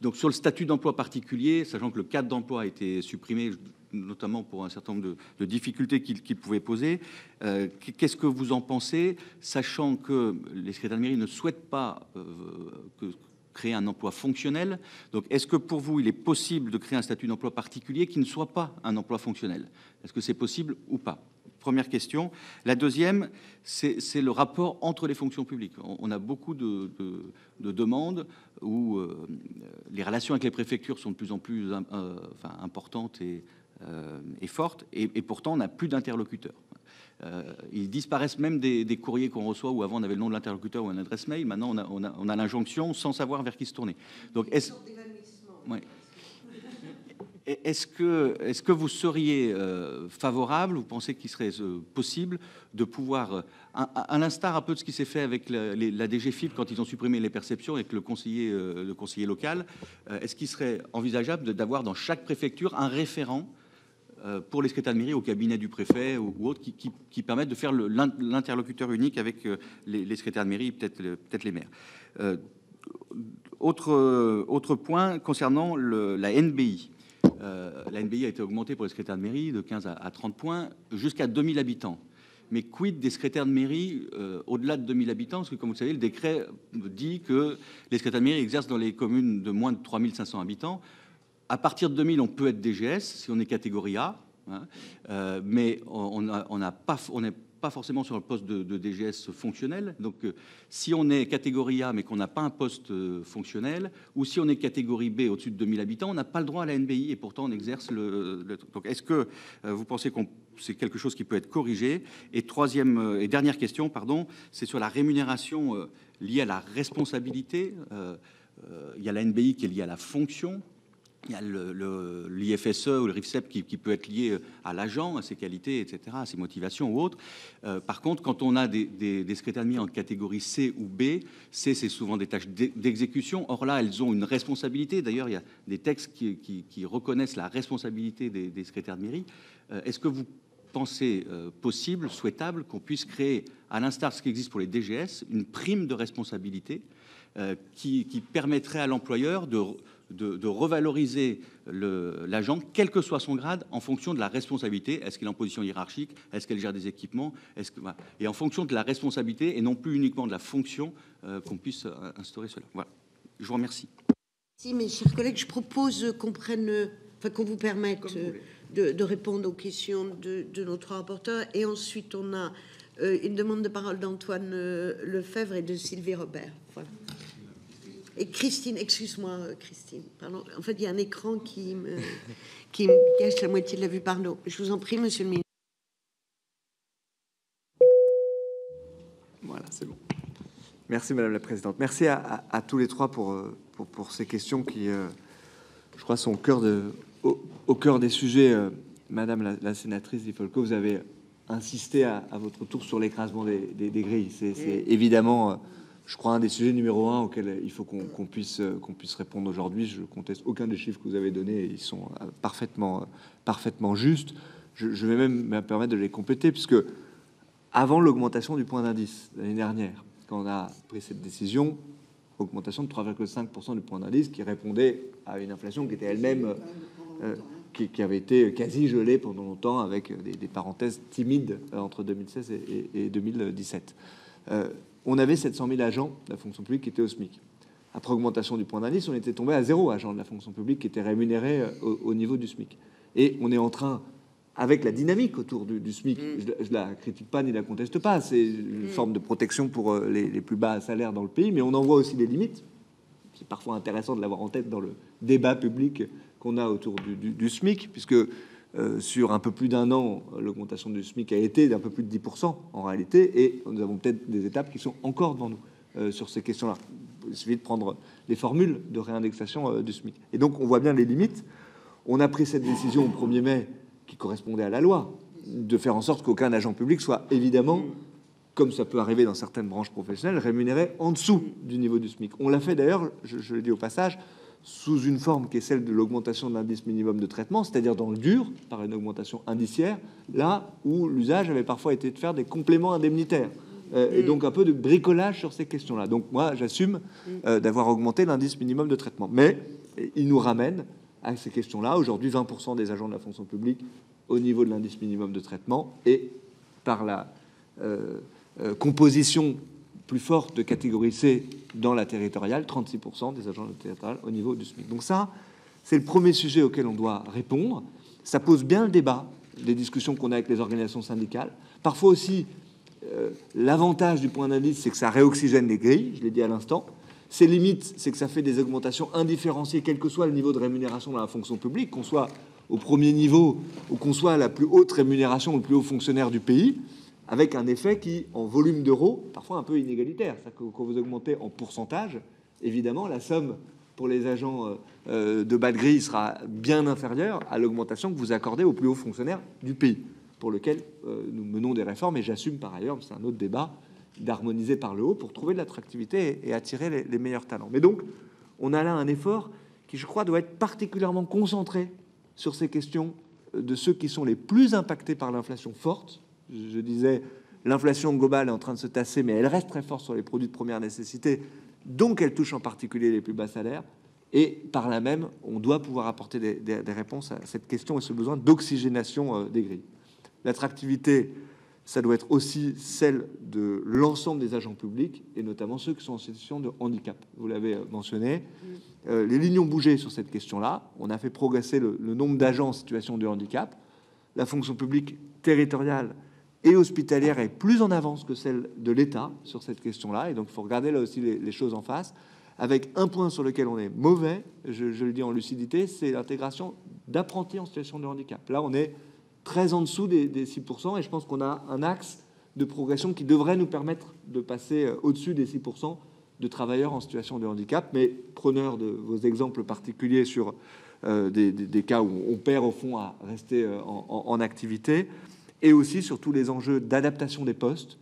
Speaker 5: donc sur le statut d'emploi particulier, sachant que le cadre d'emploi a été supprimé, notamment pour un certain nombre de, difficultés qu'il qu pouvait poser, euh, qu'est-ce que vous en pensez, sachant que les secrétaires de mairie ne souhaitent pas euh, créer un emploi fonctionnel? Donc, est-ce que pour vous, il est possible de créer un statut d'emploi particulier qui ne soit pas un emploi fonctionnel? Est-ce que c'est possible ou pas? Première question. La deuxième, c'est le rapport entre les fonctions publiques. On, a beaucoup de, de, de demandes où euh, les relations avec les préfectures sont de plus en plus importantes et, euh, et fortes, et, et, pourtant on n'a plus d'interlocuteurs. Euh, ils disparaissent même des, des courriers qu'on reçoit où avant on avait le nom de l'interlocuteur ou une adresse mail. Maintenant on a, on a, on a l'injonction sans savoir vers qui se tourner. Donc est-ce ouais. Est-ce que, est que vous seriez euh, favorable, vous pensez qu'il serait euh, possible de pouvoir, euh, à, à l'instar un peu de ce qui s'est fait avec la, les, la DGFIP quand ils ont supprimé les perceptions avec le conseiller, le conseiller local, est-ce qu'il serait envisageable d'avoir dans chaque préfecture un référent pour les secrétaires de mairie au cabinet du préfet ou, ou autres qui, permettent de faire l'interlocuteur unique avec euh, les, secrétaires de mairie, peut-être peut les maires. Euh, autre, point concernant la NBI. Euh, la NBI a été augmentée pour les secrétaires de mairie de 15 à, à 30 points jusqu'à 2000 habitants. Mais quid des secrétaires de mairie euh, au-delà de 2000 habitants? Parce que, comme vous le savez, le décret dit que les secrétaires de mairie exercent dans les communes de moins de 3500 habitants. À partir de 2000, on peut être DGS si on est catégorie A, hein, euh, mais on n'est pas, forcément sur le poste de, DGS fonctionnel. Donc, euh, si on est catégorie A mais qu'on n'a pas un poste euh, fonctionnel, ou si on est catégorie B au-dessus de 2000 habitants, on n'a pas le droit à la NBI et pourtant on exerce le. donc, est-ce que vous pensez qu'on c'est quelque chose qui peut être corrigé? Et troisième et dernière question, pardon, c'est sur la rémunération liée à la responsabilité. Il y a la NBI qui est liée à la fonction il y a l'IFSE ou le RIFSEP qui, peut être lié à l'agent, à ses qualités, etc., à ses motivations ou autres. Euh, par contre, quand on a des, des, des secrétaires de mairie en catégorie C ou B, C, c'est souvent des tâches d'exécution. Or là, elles ont une responsabilité. D'ailleurs, il y a des textes qui, reconnaissent la responsabilité des, des secrétaires de mairie. Euh, Est-ce que vous pensez euh, possible, souhaitable, qu'on puisse créer, à l'instar de ce qui existe pour les DGS, une prime de responsabilité euh, qui permettrait à l'employeur de de, de revaloriser l'agent, quel que soit son grade, en fonction de la responsabilité. Est-ce qu'il est en position hiérarchique? Est-ce qu'elle gère des équipements? Est-ce que, voilà. Et en fonction de la responsabilité et non plus uniquement de la fonction, euh, qu'on puisse euh, instaurer cela. Voilà. Je vous remercie.
Speaker 1: Si, mes chers collègues, je propose qu'on prenne, enfin qu'on vous permette vous de, de, répondre aux questions de, de, notre rapporteur. Et ensuite, on a euh, une demande de parole d'Antoine euh, Lefebvre et de Sylvie Robert. Voilà. Et Christine, excuse-moi, Christine, pardon. En fait, il y a un écran qui me, qui me cache la moitié de la vue. Pardon. Je vous en prie, monsieur le ministre.
Speaker 2: Voilà, c'est bon. Merci, Madame la Présidente. Merci à, à, à tous les trois pour, pour, pour, ces questions qui, euh, je crois, sont au cœur, de, au, au cœur des sujets. Euh, Madame la, la sénatrice Di Folco, vous avez insisté à, à votre tour sur l'écrasement des, des, des, grilles. C'est évidemment. Euh, je crois, un des sujets numéro un auxquels il faut qu'on qu puisse, qu'on puisse répondre aujourd'hui. Je conteste aucun des chiffres que vous avez donnés, ils sont euh, parfaitement, parfaitement justes. Je, vais même me permettre de les compléter, puisque avant l'augmentation du point d'indice l'année dernière, quand on a pris cette décision, augmentation de 3,5% du point d'indice qui répondait à une inflation qui était elle-même, euh, qui, avait été quasi gelée pendant longtemps avec des, des parenthèses timides entre 2016 et, et, et 2017. Euh, on avait 700 000 agents de la fonction publique qui étaient au SMIC. Après augmentation du point d'indice, on était tombé à zéro agent de la fonction publique qui était rémunéré euh, au, au, niveau du SMIC. Et on est en train, avec la dynamique autour du, du SMIC, mmh. je, la critique pas ni la conteste pas, c'est une mmh. forme de protection pour euh, les, les, plus bas salaires dans le pays, mais on en voit aussi des limites. c'est parfois intéressant de l'avoir en tête dans le débat public qu'on a autour du, SMIC, puisque euh, sur un peu plus d'un an, l'augmentation du SMIC a été d'un peu plus de 10% en réalité, et nous avons peut-être des étapes qui sont encore devant nous euh, sur ces questions-là. Il suffit de prendre les formules de réindexation euh, du SMIC. Et donc on voit bien les limites. On a pris cette décision au 1er mai qui correspondait à la loi, de faire en sorte qu'aucun agent public soit évidemment comme ça peut arriver dans certaines branches professionnelles, rémunérés en dessous du niveau du SMIC. On l'a fait d'ailleurs, je, le dis au passage, sous une forme qui est celle de l'augmentation de l'indice minimum de traitement, c'est-à-dire dans le dur, par une augmentation indiciaire, là où l'usage avait parfois été de faire des compléments indemnitaires. Euh, et donc un peu de bricolage sur ces questions-là. Donc moi, j'assume euh, d'avoir augmenté l'indice minimum de traitement. Mais il nous ramène à ces questions-là. Aujourd'hui, 20% des agents de la fonction publique au niveau de l'indice minimum de traitement et par la... Euh, euh, composition plus forte de catégorie C dans la territoriale, 36% des agents de territoriale au niveau du SMIC. Donc ça, c'est le premier sujet auquel on doit répondre. Ça pose bien le débat des discussions qu'on a avec les organisations syndicales. Parfois aussi, euh, l'avantage du point d'indice, c'est que ça réoxygène les grilles, je l'ai dit à l'instant. Ses limites, c'est que ça fait des augmentations indifférenciées, quel que soit le niveau de rémunération dans la fonction publique, qu'on soit au premier niveau ou qu'on soit à la plus haute rémunération, le plus haut fonctionnaire du pays avec un effet qui, en volume d'euros, parfois un peu inégalitaire. C'est-à-dire que quand vous augmentez en pourcentage, évidemment, la somme pour les agents euh, euh, de bas de grille sera bien inférieure à l'augmentation que vous accordez aux plus hauts fonctionnaires du pays, pour lequel euh, nous menons des réformes, et j'assume par ailleurs, c'est un autre débat, d'harmoniser par le haut pour trouver de l'attractivité et, attirer les meilleurs talents. Mais donc, on a là un effort qui, je crois, doit être particulièrement concentré sur ces questions de ceux qui sont les plus impactés par l'inflation forte, je disais, l'inflation globale est en train de se tasser, mais elle reste très forte sur les produits de première nécessité, donc elle touche en particulier les plus bas salaires. Et par là même, on doit pouvoir apporter des, réponses à cette question et ce besoin d'oxygénation euh, des grilles. L'attractivité, ça doit être aussi celle de l'ensemble des agents publics et notamment ceux qui sont en situation de handicap. Vous l'avez euh, mentionné. Euh, les lignes ont bougé sur cette question-là. On a fait progresser le, le nombre d'agents en situation de handicap. La fonction publique territoriale et hospitalière est plus en avance que celle de l'État sur cette question-là. Et donc, il faut regarder là aussi les, choses en face. Avec un point sur lequel on est mauvais, je, le dis en lucidité, c'est l'intégration d'apprentis en situation de handicap. Là, on est très en dessous des, 6%, et je pense qu'on a un axe de progression qui devrait nous permettre de passer euh, au-dessus des 6% de travailleurs en situation de handicap. Mais preneur de vos exemples particuliers sur euh, des, cas où on perd au fond à rester euh, en activité, et aussi sur tous les enjeux d'adaptation des postes.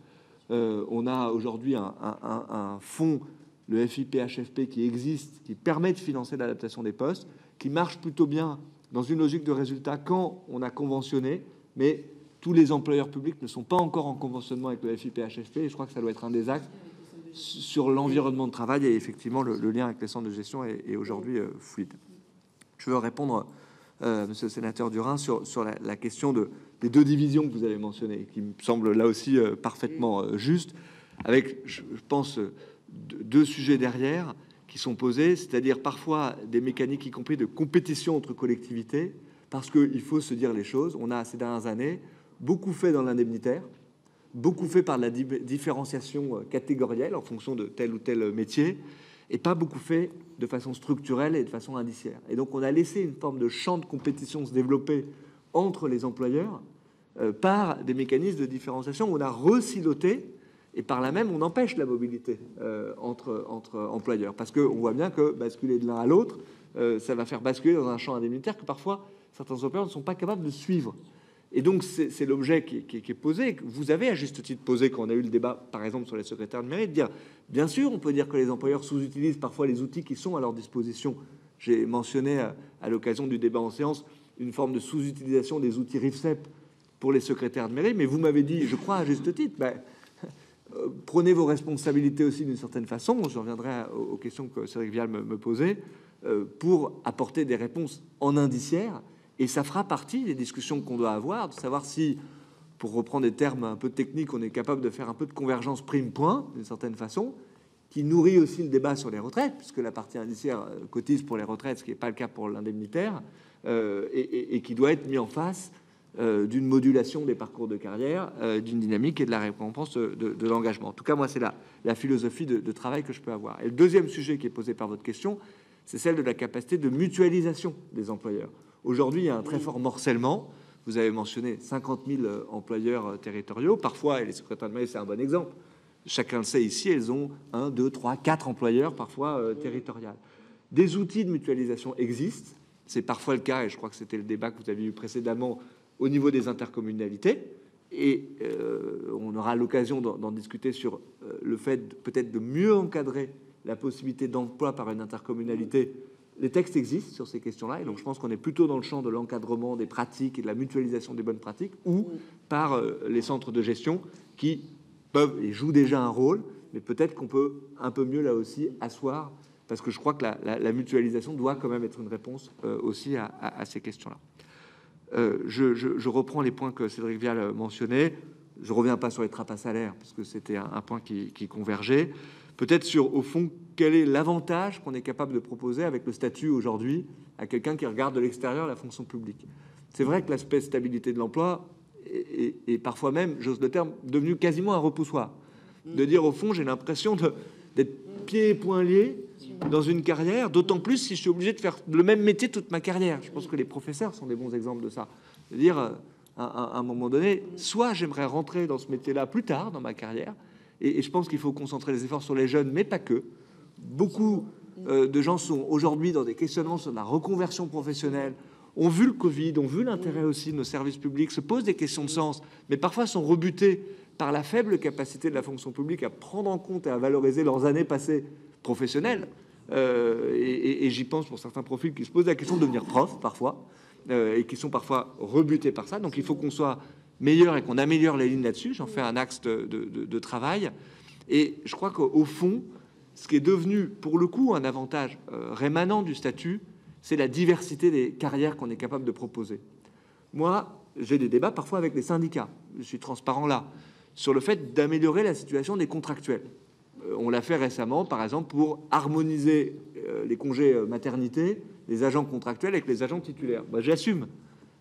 Speaker 2: Euh, on a aujourd'hui un, fonds, le FIPHFP, qui existe, qui permet de financer l'adaptation des postes, qui marche plutôt bien dans une logique de résultat quand on a conventionné, mais tous les employeurs publics ne sont pas encore en conventionnement avec le FIPHFP, et je crois que ça doit être un des axes sur l'environnement de travail, et effectivement, le, lien avec les centres de gestion est, aujourd'hui euh, fluide. Je veux répondre euh, monsieur le sénateur Durin, sur, sur la, question de, des deux divisions que vous avez mentionnées, qui me semble là aussi euh, parfaitement euh, juste, avec, je, pense, deux sujets derrière qui sont posés, c'est-à-dire parfois des mécaniques, y compris de compétition entre collectivités, parce qu'il faut se dire les choses. On a ces dernières années beaucoup fait dans l'indemnitaire, beaucoup fait par la différenciation catégorielle en fonction de tel ou tel métier, et pas beaucoup fait de façon structurelle et de façon indiciaire. Et donc on a laissé une forme de champ de compétition se développer entre les employeurs euh, par des mécanismes de différenciation. On a resiloté et par là même on empêche la mobilité euh, entre, entre employeurs parce qu'on voit bien que basculer de l'un à l'autre, euh, ça va faire basculer dans un champ indemnitaire que parfois certains employeurs ne sont pas capables de suivre. Et donc, c'est l'objet qui, est posé. Vous avez à juste titre posé quand on a eu le débat, par exemple, sur les secrétaires de mairie, de dire, bien sûr, on peut dire que les employeurs sous-utilisent parfois les outils qui sont à leur disposition. J'ai mentionné à, l'occasion du débat en séance une forme de sous-utilisation des outils RIFSEP pour les secrétaires de mairie, mais vous m'avez dit, je crois à juste titre, ben, euh, prenez vos responsabilités aussi d'une certaine façon. Je reviendrai aux, questions que Cédric Vial me, me posait euh, pour apporter des réponses en indiciaire et ça fera partie des discussions qu'on doit avoir, de savoir si, pour reprendre des termes un peu techniques, on est capable de faire un peu de convergence prime-point, d'une certaine façon, qui nourrit aussi le débat sur les retraites, puisque la partie indiciaire euh, cotise pour les retraites, ce qui n'est pas le cas pour l'indemnitaire, et, qui doit être mis en face d'une modulation des parcours de carrière, euh, d'une dynamique et de la récompense de, de l'engagement. En tout cas, moi, c'est la, la philosophie de, de, travail que je peux avoir. Et le deuxième sujet qui est posé par votre question, c'est celle de la capacité de mutualisation des employeurs. Aujourd'hui, il y a un très fort morcellement. Vous avez mentionné 50 000 employeurs territoriaux. Parfois, et les secrétaires de mairie, c'est un bon exemple. Chacun le sait ici, elles ont un, deux, trois, quatre employeurs parfois euh, territoriales. Des outils de mutualisation existent. C'est parfois le cas, et je crois que c'était le débat que vous avez eu précédemment au niveau des intercommunalités. Et euh, on aura l'occasion d'en discuter sur euh, le fait peut-être de mieux encadrer la possibilité d'emploi par une intercommunalité. Les textes existent sur ces questions-là, et donc je pense qu'on est plutôt dans le champ de l'encadrement des pratiques et de la mutualisation des bonnes pratiques, ou par euh, les centres de gestion qui peuvent et jouent déjà un rôle, mais peut-être qu'on peut un peu mieux là aussi asseoir, parce que je crois que la, la, la mutualisation doit quand même être une réponse aussi à, à, à ces questions-là. Euh, je, je, je, reprends les points que Cédric Vial mentionnait. Je reviens pas sur les trappes à salaire, parce que c'était un, un, point qui, qui convergeait. Peut-être sur, au fond, quel est l'avantage qu'on est capable de proposer avec le statut aujourd'hui à quelqu'un qui regarde de l'extérieur la fonction publique. C'est vrai que l'aspect stabilité de l'emploi est, est, est, parfois même, j'ose le terme, devenu quasiment un repoussoir. De dire, au fond, j'ai l'impression d'être pieds et poings liés dans une carrière, d'autant plus si je suis obligé de faire le même métier toute ma carrière. Je pense que les professeurs sont des bons exemples de ça. De dire, euh, à, un moment donné, soit j'aimerais rentrer dans ce métier-là plus tard dans ma carrière, et, et je pense qu'il faut concentrer les efforts sur les jeunes, mais pas que. Beaucoup euh, de gens sont aujourd'hui dans des questionnements sur la reconversion professionnelle, ont vu le Covid, ont vu l'intérêt aussi de nos services publics, se posent des questions de sens, mais parfois sont rebutés par la faible capacité de la fonction publique à prendre en compte et à valoriser leurs années passées professionnelles. Euh, et, j'y pense pour certains profils qui se posent la question de devenir prof parfois euh, et qui sont parfois rebutés par ça. Donc il faut qu'on soit meilleur et qu'on améliore les lignes là-dessus. J'en fais un axe de, travail. Et je crois qu'au fond, ce qui est devenu pour le coup un avantage euh, rémanent du statut, c'est la diversité des carrières qu'on est capable de proposer. Moi, j'ai des débats parfois avec les syndicats. Je suis transparent là sur le fait d'améliorer la situation des contractuels. Euh, on l'a fait récemment, par exemple, pour harmoniser euh, les congés euh, maternité des agents contractuels avec les agents titulaires. Bah, J'assume.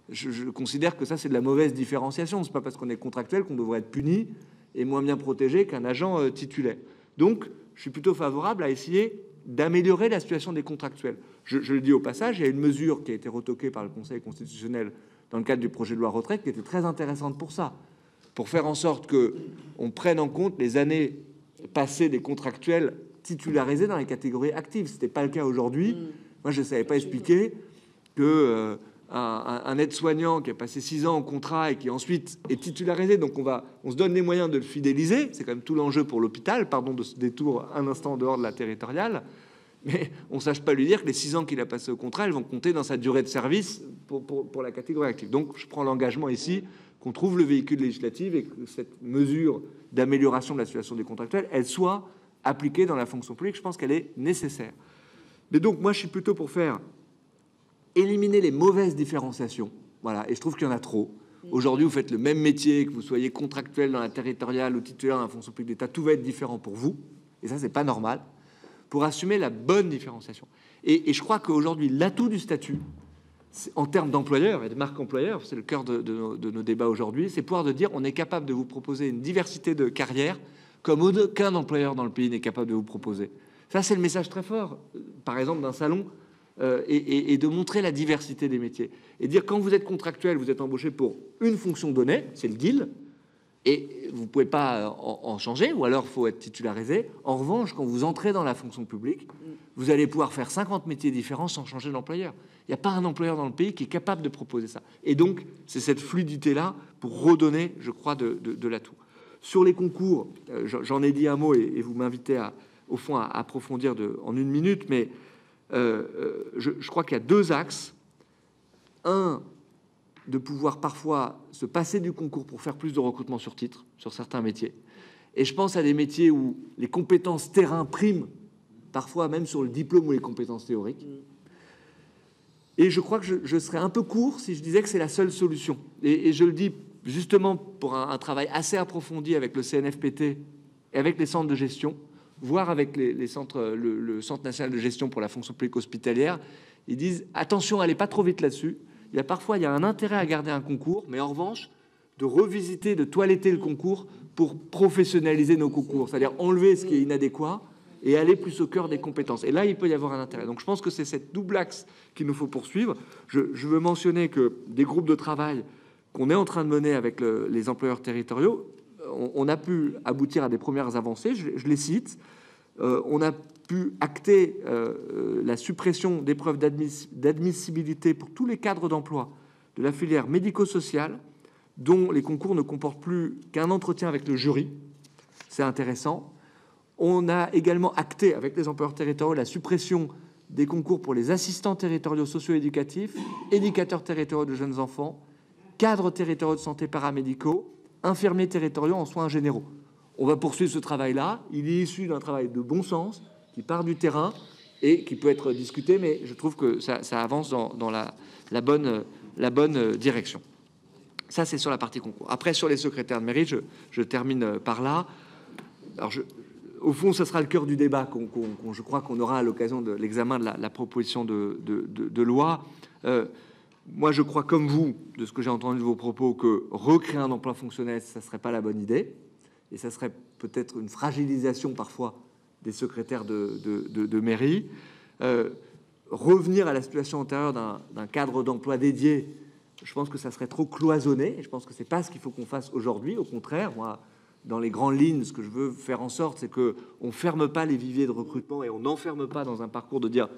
Speaker 2: Je, considère que ça, c'est de la mauvaise différenciation. C'est pas parce qu'on est contractuel qu'on devrait être puni et moins bien protégé qu'un agent titulaire. Donc, je suis plutôt favorable à essayer d'améliorer la situation des contractuels. Je, je, le dis au passage, il y a une mesure qui a été retoquée par le Conseil constitutionnel dans le cadre du projet de loi retraite qui était très intéressante pour ça, pour faire en sorte que on prenne en compte les années passées des contractuels titularisés dans les catégories actives. Ce n'était pas le cas aujourd'hui. Mmh. Moi, je ne savais pas expliquer que euh, un, un aide-soignant qui a passé six ans en contrat et qui ensuite est titularisé, donc on va, on se donne les moyens de le fidéliser. C'est quand même tout l'enjeu pour l'hôpital. Pardon de ce détour un instant en dehors de la territoriale, mais on ne sache pas lui dire que les six ans qu'il a passé au contrat, elles vont compter dans sa durée de service pour, pour, pour la catégorie active. Donc, je prends l'engagement ici qu'on trouve le véhicule législatif et que cette mesure d'amélioration de la situation des contractuels, elle soit appliquée dans la fonction publique. Je pense qu'elle est nécessaire. Mais donc, moi, je suis plutôt pour faire éliminer les mauvaises différenciations. Voilà, et je trouve qu'il y en a trop. Aujourd'hui, vous faites le même métier, que vous soyez contractuel dans la territoriale ou titulaire dans la fonction publique d'État, tout va être différent pour vous. Et ça, c'est pas normal. Pour assumer la bonne différenciation. Et, et je crois qu'aujourd'hui, l'atout du statut, en termes d'employeurs et de marques employeurs, c'est le cœur de, nos, débats aujourd'hui, c'est pouvoir de dire on est capable de vous proposer une diversité de carrières comme aucun employeur dans le pays n'est capable de vous proposer. Ça, c'est le message très fort, par exemple, d'un salon euh, et, et, et, de montrer la diversité des métiers. Et dire quand vous êtes contractuel, vous êtes embauché pour une fonction donnée, c'est le deal, et vous pouvez pas en, en, changer, ou alors faut être titularisé. En revanche, quand vous entrez dans la fonction publique, vous allez pouvoir faire 50 métiers différents sans changer d'employeur. Il n'y a pas un employeur dans le pays qui est capable de proposer ça. Et donc, c'est cette fluidité-là pour redonner, je crois, de, de, l'atout. Sur les concours, euh, j'en ai dit un mot et, vous m'invitez à, au fond à approfondir en une minute, mais euh, euh, je, je, crois qu'il y a deux axes. Un, de pouvoir parfois se passer du concours pour faire plus de recrutement sur titre, sur certains métiers. Et je pense à des métiers où les compétences terrain priment, parfois même sur le diplôme ou les compétences théoriques. Et je crois que je, serais un peu court si je disais que c'est la seule solution. Et, je le dis justement pour un, travail assez approfondi avec le CNFPT et avec les centres de gestion, voire avec les centres, le, le, Centre national de gestion pour la fonction publique hospitalière, ils disent attention, allez pas trop vite là-dessus. Il y a parfois il y a un intérêt à garder un concours, mais en revanche, de revisiter, de toiletter le concours pour professionnaliser nos concours, c'est-à-dire enlever ce qui est inadéquat et aller plus au cœur des compétences. Et là, il peut y avoir un intérêt. Donc, je pense que c'est cette double axe qu'il nous faut poursuivre. Je, veux mentionner que des groupes de travail qu'on est en train de mener avec le, les employeurs territoriaux, on, a pu aboutir à des premières avancées. Je les cite. Euh, on a pu acter euh, la suppression d'épreuves d'admissibilité pour tous les cadres d'emploi de la filière médico-sociale dont les concours ne comportent plus qu'un entretien avec le jury. C'est intéressant. On a également acté avec les employeurs territoriaux la suppression des concours pour les assistants territoriaux socio-éducatifs, éducateurs territoriaux de jeunes enfants, cadres territoriaux de santé paramédicaux, infirmiers territoriaux en soins généraux. On va poursuivre ce travail-là. Il est issu d'un travail de bon sens qui part du terrain et qui peut être discuté, mais je trouve que ça, ça avance dans, la, bonne, bonne direction. Ça, c'est sur la partie concours. Après, sur les secrétaires de mairie, je, termine par là. Au fond, ce sera le cœur du débat qu'on, je crois qu'on aura à l'occasion de l'examen de la, proposition de loi. Euh, moi, je crois, comme vous, de ce que j'ai entendu de vos propos, que recréer un emploi fonctionnel, ça ne serait pas la bonne idée. Et ça serait peut-être une fragilisation parfois des secrétaires de, mairie. Euh, revenir à la situation antérieure d'un cadre d'emploi dédié, je pense que ça serait trop cloisonné. Et je pense que c'est pas ce qu'il faut qu'on fasse aujourd'hui. Au contraire, moi, dans les grandes lignes, ce que je veux faire en sorte, c'est que on ferme pas les viviers de recrutement et on n'enferme pas dans un parcours de dire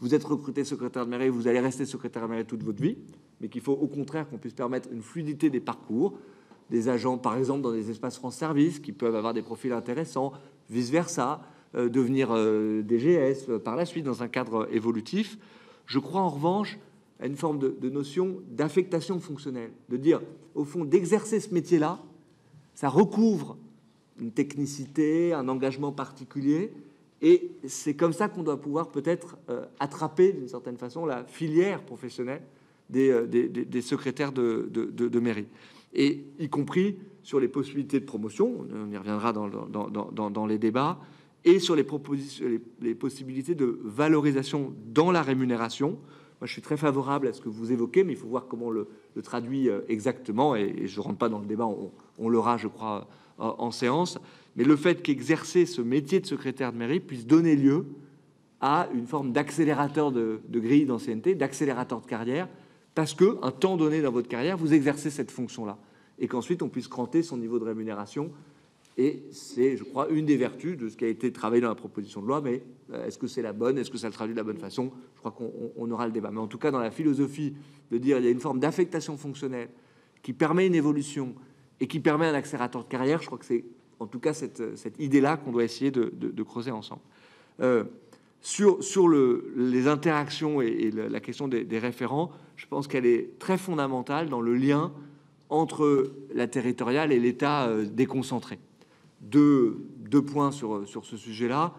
Speaker 2: vous êtes recruté secrétaire de mairie, vous allez rester secrétaire de mairie toute votre vie, mais qu'il faut au contraire qu'on puisse permettre une fluidité des parcours, des agents, par exemple, dans des espaces France Service qui peuvent avoir des profils intéressants, vice versa, euh, devenir euh, DGS euh, par la suite dans un cadre évolutif. Je crois en revanche à une forme de, notion d'affectation fonctionnelle, de dire au fond d'exercer ce métier-là ça recouvre une technicité, un engagement particulier, et c'est comme ça qu'on doit pouvoir peut-être euh, attraper d'une certaine façon la filière professionnelle des, euh, secrétaires de, mairie, et y compris sur les possibilités de promotion, on y reviendra dans, les débats, et sur les, possibilités de valorisation dans la rémunération. Moi, je suis très favorable à ce que vous évoquez, mais il faut voir comment on le, traduit euh, exactement, et, je ne rentre pas dans le débat, on, l'aura, je crois, en séance, mais le fait qu'exercer ce métier de secrétaire de mairie puisse donner lieu à une forme d'accélérateur de, grille d'ancienneté, d'accélérateur de carrière, parce que un temps donné dans votre carrière, vous exercez cette fonction-là, et qu'ensuite on puisse cranter son niveau de rémunération. Et c'est, je crois, une des vertus de ce qui a été travaillé dans la proposition de loi. Mais euh, est-ce que c'est la bonne Est-ce que ça le traduit de la bonne façon? Je crois qu'on aura le débat. Mais en tout cas, dans la philosophie de dire il y a une forme d'affectation fonctionnelle qui permet une évolution et qui permet un accélérateur de carrière, je crois que c'est en tout cas cette, idée-là qu'on doit essayer de, creuser ensemble. Euh, sur sur le, les interactions et, la question des, référents, je pense qu'elle est très fondamentale dans le lien entre la territoriale et l'État euh, déconcentré. Deux, points sur, ce sujet-là.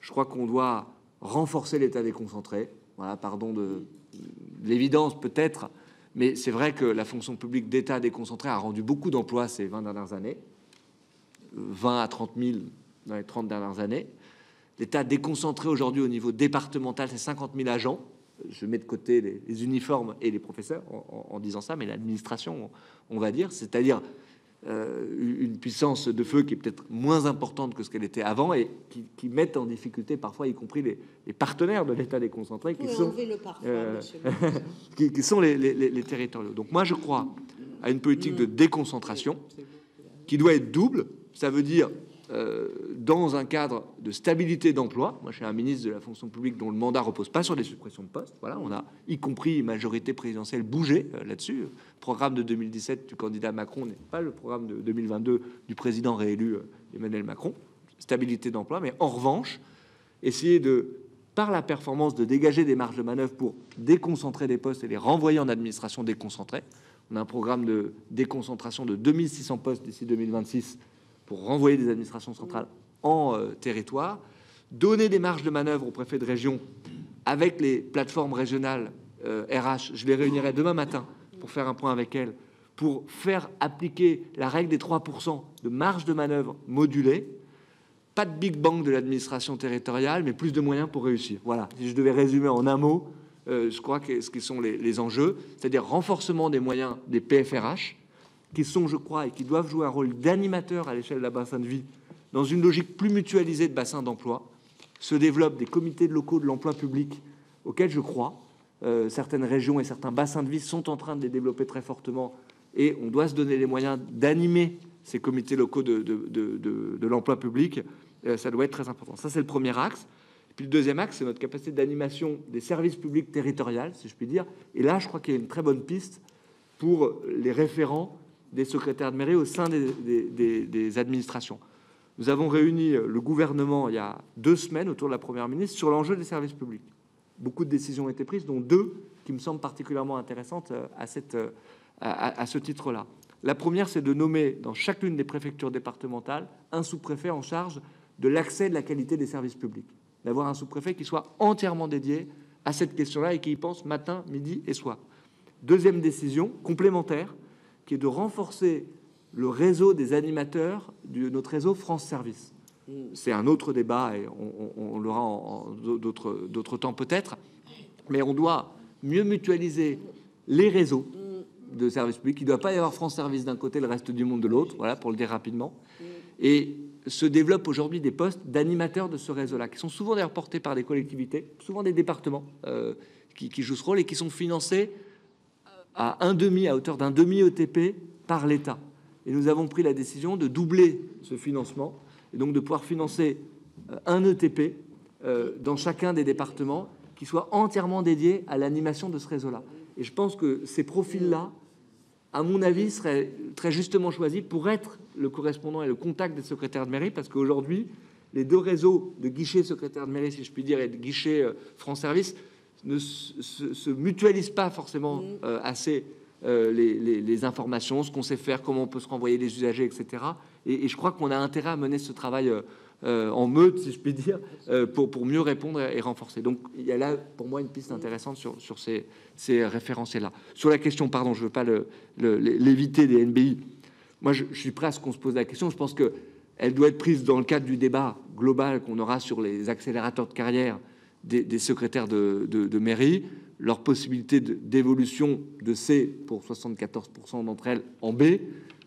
Speaker 2: Je crois qu'on doit renforcer l'État déconcentré. Voilà, pardon de, de l'évidence peut-être, mais c'est vrai que la fonction publique d'État déconcentrée a rendu beaucoup d'emplois ces 20 dernières années, 20 à 30 000 dans les 30 dernières années. L'État déconcentré aujourd'hui au niveau départemental, c'est 50 000 agents. Je mets de côté les, les uniformes et les professeurs en, en, en disant ça, mais l'administration, on, on, va dire, c'est-à-dire euh, une puissance de feu qui est peut-être moins importante que ce qu'elle était avant et qui, qui mettent en difficulté parfois, y compris les, les partenaires de l'État déconcentré, qui sont, euh, qui, qui, sont les, les, territoriaux. Donc moi, je crois à une politique de déconcentration qui doit être double. Ça veut dire dans un cadre de stabilité d'emploi. Moi, je suis un ministre de la fonction publique dont le mandat repose pas sur des suppressions de postes. Voilà, on a, y compris majorité présidentielle, bougé euh, là-dessus. Programme de 2017 du candidat Macron n'est pas le programme de 2022 du président réélu euh, Emmanuel Macron. Stabilité d'emploi, mais en revanche, essayer de, par la performance, de dégager des marges de manœuvre pour déconcentrer des postes et les renvoyer en administration déconcentrée. On a un programme de déconcentration de 2600 postes d'ici 2026 pour renvoyer des administrations centrales en euh, territoire, donner des marges de manœuvre au préfet de région avec les plateformes régionales euh, RH. Je les réunirai demain matin pour faire un point avec elles, pour faire appliquer la règle des 3% de marge de manœuvre modulée. Pas de big bang de l'administration territoriale, mais plus de moyens pour réussir. Voilà, si je devais résumer en un mot, je crois que ce qui sont les enjeux, c'est-à-dire renforcement des moyens des PFRH, qui sont, je crois, et qui doivent jouer un rôle d'animateur à l'échelle de la bassin de vie, dans une logique plus mutualisée de bassin d'emploi, se développent des comités locaux de l'emploi public auxquels je crois. Euh, certaines régions et certains bassins de vie sont en train de les développer très fortement et on doit se donner les moyens d'animer ces comités locaux de, de, de, l'emploi public. Euh, ça doit être très important. Ça, c'est le premier axe. Et puis le deuxième axe, c'est notre capacité d'animation des services publics territoriaux, si je puis dire. Et là, je crois qu'il y a une très bonne piste pour les référents des secrétaires de mairie au sein des, administrations. Nous avons réuni le gouvernement il y a deux semaines autour de la Première ministre sur l'enjeu des services publics. Beaucoup de décisions ont été prises, dont deux qui me semblent particulièrement intéressantes euh, à, euh, à, ce titre-là. La première, c'est de nommer dans chacune des préfectures départementales un sous-préfet en charge de l'accès de la qualité des services publics. D'avoir un sous-préfet qui soit entièrement dédié à cette question-là et qui y pense matin, midi et soir. Deuxième décision complémentaire, qui est de renforcer le réseau des animateurs de notre réseau France Service. C'est un autre débat et on, l'aura en, d'autres temps peut-être, mais on doit mieux mutualiser les réseaux de services publics. Il ne doit pas y avoir France Service d'un côté, le reste du monde de l'autre, voilà, pour le dire rapidement. Et se développent aujourd'hui des postes d'animateurs de ce réseau-là, qui sont souvent d'ailleurs portés par des collectivités, souvent des départements euh, qui, jouent ce rôle et qui sont financés à un demi, à hauteur d'un demi ETP par l'État. Et nous avons pris la décision de doubler ce financement et donc de pouvoir financer euh, un ETP euh, dans chacun des départements qui soit entièrement dédié à l'animation de ce réseau-là. Et je pense que ces profils-là, à mon avis, seraient très justement choisis pour être le correspondant et le contact des secrétaires de mairie, parce qu'aujourd'hui, les deux réseaux de guichets secrétaires de mairie, si je puis dire, et de guichets euh, France Service ne se, mutualisent pas forcément mm. euh, assez euh, les, informations, ce qu'on sait faire, comment on peut se renvoyer les usagers, etc. Et, je crois qu'on a intérêt à mener ce travail euh, en meute, si je puis dire, pour, pour mieux répondre et, renforcer. Donc il y a là, pour moi, une piste intéressante sur, sur ces, ces référentiels-là. Sur la question, pardon, je ne veux pas l'éviter des NBI. Moi, je, je suis prêt à ce qu'on se pose la question. Je pense que elle doit être prise dans le cadre du débat global qu'on aura sur les accélérateurs de carrière des, secrétaires de, mairie, leur possibilité d'évolution de, C pour 74% d'entre elles en B,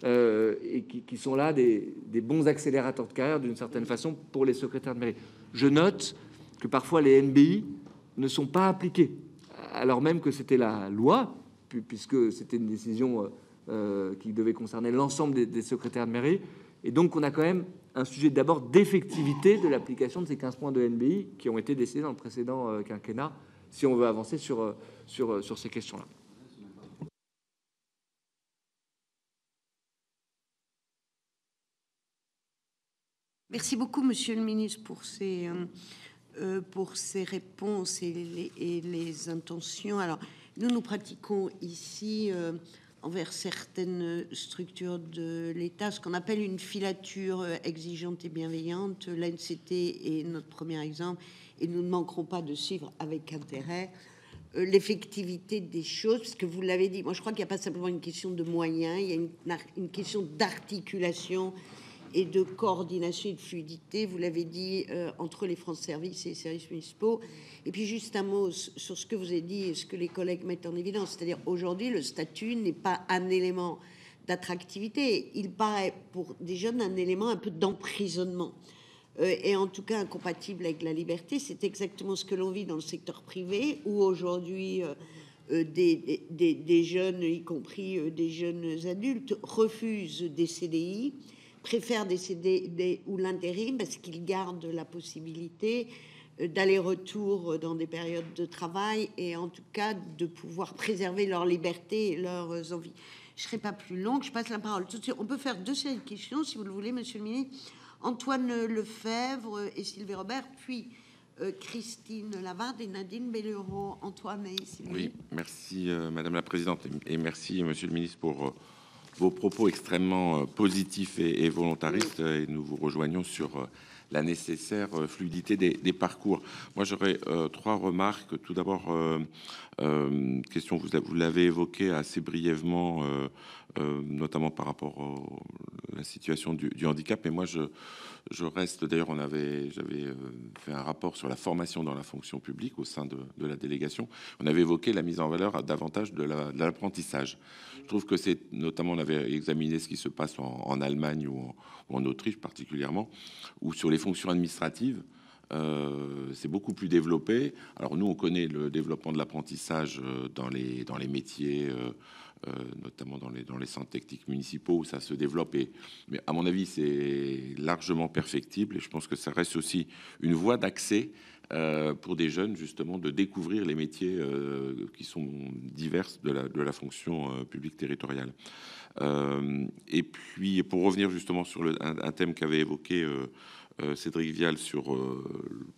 Speaker 2: euh, et qui, sont là des, bons accélérateurs de carrière d'une certaine façon pour les secrétaires de mairie. Je note que parfois les NBI ne sont pas appliqués, alors même que c'était la loi, puisque c'était une décision euh, euh, qui devait concerner l'ensemble des, des secrétaires de mairie, et donc on a quand même un sujet d'abord d'effectivité de l'application de ces 15 points de NBI qui ont été décidés dans le précédent euh, quinquennat, si on veut avancer sur, euh, sur, euh, sur ces questions-là.
Speaker 1: Merci beaucoup, Monsieur le Ministre, pour ces, pour ces réponses et les, et les, intentions. Alors, nous, nous pratiquons ici envers certaines structures de l'État, ce qu'on appelle une filature exigeante et bienveillante. L'ANCT est notre premier exemple et nous ne manquerons pas de suivre avec intérêt euh, l'effectivité des choses, parce que vous l'avez dit, moi je crois qu'il n'y a pas simplement une question de moyens, il y a une, une question d'articulation et de coordination et de fluidité, vous l'avez dit, euh, entre les France Services et les services municipaux. Et puis juste un mot sur ce que vous avez dit et ce que les collègues mettent en évidence, c'est-à-dire aujourd'hui le statut n'est pas un élément d'attractivité, il paraît pour des jeunes un élément un peu d'emprisonnement. Euh, et en tout cas incompatible avec la liberté, c'est exactement ce que l'on vit dans le secteur privé, où aujourd'hui euh, des, jeunes, y compris des jeunes adultes, refusent des CDI préfèrent décéder ou l'intérim parce qu'ils gardent la possibilité euh, d'aller-retour dans des périodes de travail et en tout cas de pouvoir préserver leur liberté et leurs envies. Je ne serai pas plus longue, je passe la parole tout de suite. On peut faire deux séries de questions si vous le voulez, monsieur le ministre. Antoine Lefebvre et Sylvie Robert, puis euh, Christine Lavarde et Nadine Bellereau. Antoine et Sylvie.
Speaker 6: Oui, merci euh, Madame la Présidente et, merci Monsieur le Ministre pour vos propos extrêmement euh, positifs et, volontaristes et nous vous rejoignons sur euh, la nécessaire euh, fluidité des, parcours. Moi, j'aurais trois remarques. Tout d'abord, question, vous, vous l'avez évoqué assez brièvement, notamment par rapport au la situation du, handicap. Et moi, je, je reste, d'ailleurs, on avait, j'avais euh, fait un rapport sur la formation dans la fonction publique au sein de, la délégation. On avait évoqué la mise en valeur davantage de l'apprentissage. je trouve que c'est, notamment, on avait examiné ce qui se passe en, Allemagne ou en, Autriche particulièrement, ou sur les fonctions administratives. Euh, c'est beaucoup plus développé. Alors nous, on connaît le développement de l'apprentissage euh, dans les, dans les métiers, notamment dans les, centres techniques municipaux où ça se développe. Et, mais à mon avis, c'est largement perfectible et je pense que ça reste aussi une voie d'accès pour des jeunes, justement, de découvrir les métiers qui sont divers de la, fonction publique territoriale. et puis, pour revenir justement sur un, thème qu'avait évoqué euh, Cédric Vial sur euh,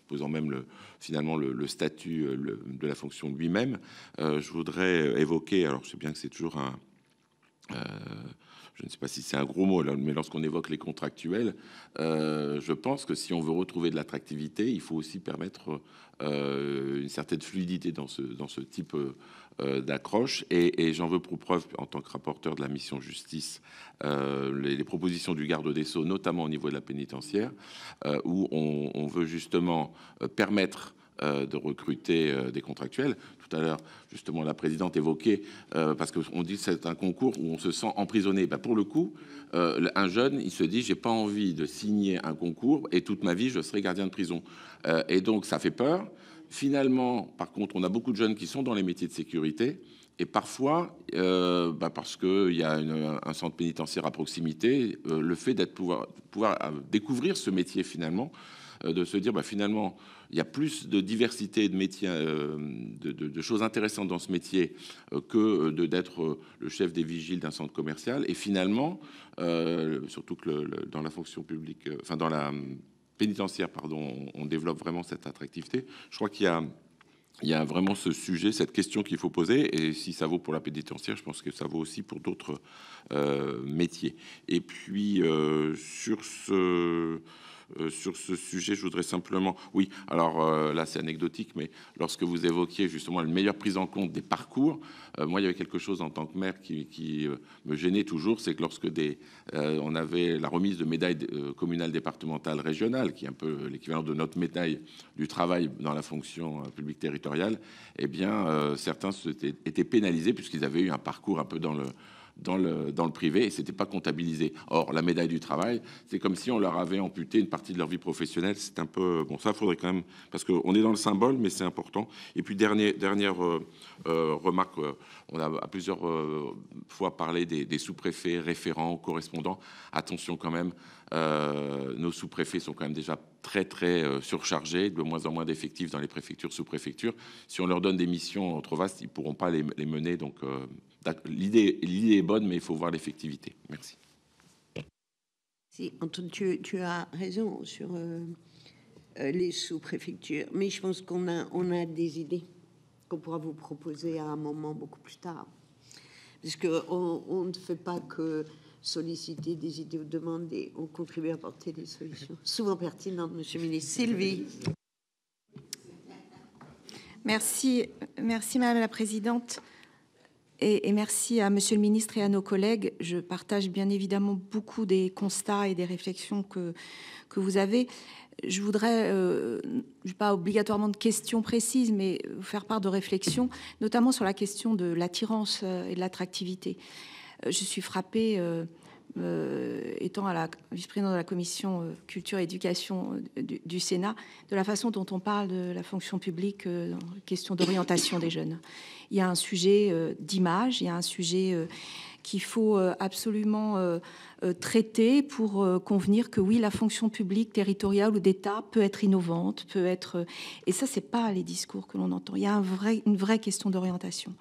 Speaker 6: posant même le, finalement le, statut euh, de la fonction lui-même, je voudrais évoquer, alors je sais bien que c'est toujours un, je ne sais pas si c'est un gros mot, mais lorsqu'on évoque les contractuels, je pense que si on veut retrouver de l'attractivité, il faut aussi permettre une certaine fluidité dans ce, dans ce type euh, d'accroche. Et, j'en veux pour preuve, en tant que rapporteur de la mission justice, euh, les, propositions du garde des Sceaux, notamment au niveau de la pénitentiaire, euh, où on, veut justement permettre de recruter des contractuels. Tout à l'heure, justement, la présidente évoquait, parce qu'on dit que c'est un concours où on se sent emprisonné. Ben, pour le coup, un jeune, il se dit, j'ai pas envie de signer un concours et toute ma vie, je serai gardien de prison. et donc, ça fait peur. Finalement, par contre, on a beaucoup de jeunes qui sont dans les métiers de sécurité. Et parfois, euh, bah parce qu'il y a un centre pénitentiaire à proximité, euh, le fait d'être pouvoir, euh, découvrir ce métier finalement, de se dire bah, finalement, il y a plus de diversité de métiers, de, choses intéressantes dans ce métier que d'être le chef des vigiles d'un centre commercial. Et finalement, surtout que dans la fonction publique, enfin dans la pénitentiaire, pardon, on, développe vraiment cette attractivité. Je crois qu'il y a il y a vraiment ce sujet, cette question qu'il faut poser, et si ça vaut pour la pénitentiaire, je pense que ça vaut aussi pour d'autres euh, métiers. Et puis euh, sur ce euh, sur ce sujet, je voudrais simplement, oui, alors euh, là c'est anecdotique, mais lorsque vous évoquiez justement une meilleure prise en compte des parcours, euh, moi il y avait quelque chose en tant que maire qui, me gênait toujours, c'est que lorsque des, on avait la remise de médailles communales, départementales, régionales, qui est un peu l'équivalent de notre médaille du travail dans la fonction publique territoriale, eh bien certains étaient pénalisés puisqu'ils avaient eu un parcours un peu dans le dans le, privé et c'était pas comptabilisé. Or, la médaille du travail, c'est comme si on leur avait amputé une partie de leur vie professionnelle. C'est un peu bon. Ça, faudrait quand même parce qu'on est dans le symbole, mais c'est important. Et puis dernier, dernière euh, euh, remarque, euh, on a à plusieurs fois parlé des, sous-préfets, référents, correspondants. Attention quand même, nos sous-préfets sont quand même déjà très très surchargés, de moins en moins d'effectifs dans les préfectures, sous-préfectures. Si on leur donne des missions trop vastes, ils pourront pas les, les mener. Donc L'idée est bonne, mais il faut voir l'effectivité. Merci.
Speaker 1: Si, Antoine, tu, tu as raison sur euh, euh, les sous-préfectures, mais je pense qu'on a, on a des idées qu'on pourra vous proposer à un moment beaucoup plus tard. Parce qu'on on ne fait pas que solliciter des idées ou demander, on contribue à apporter des solutions souvent pertinentes, Monsieur le ministre. Sylvie.
Speaker 7: Merci, merci Madame la Présidente. Et, merci à Monsieur le ministre et à nos collègues. Je partage bien évidemment beaucoup des constats et des réflexions que, que vous avez. Je voudrais, euh, pas obligatoirement de questions précises, mais vous faire part de réflexions, notamment sur la question de l'attirance euh, et de l'attractivité. Euh, je suis frappée, étant à la vice-présidente de la commission culture et éducation du, du, Sénat, de la façon dont on parle de la fonction publique, question d'orientation des jeunes il y a un sujet euh, d'image, il y a un sujet euh, qu'il faut euh, absolument traiter pour convenir que oui, la fonction publique, territoriale ou d'État peut être innovante, peut être... Et ça, c'est pas les discours que l'on entend. Il y a une vraie question d'orientation.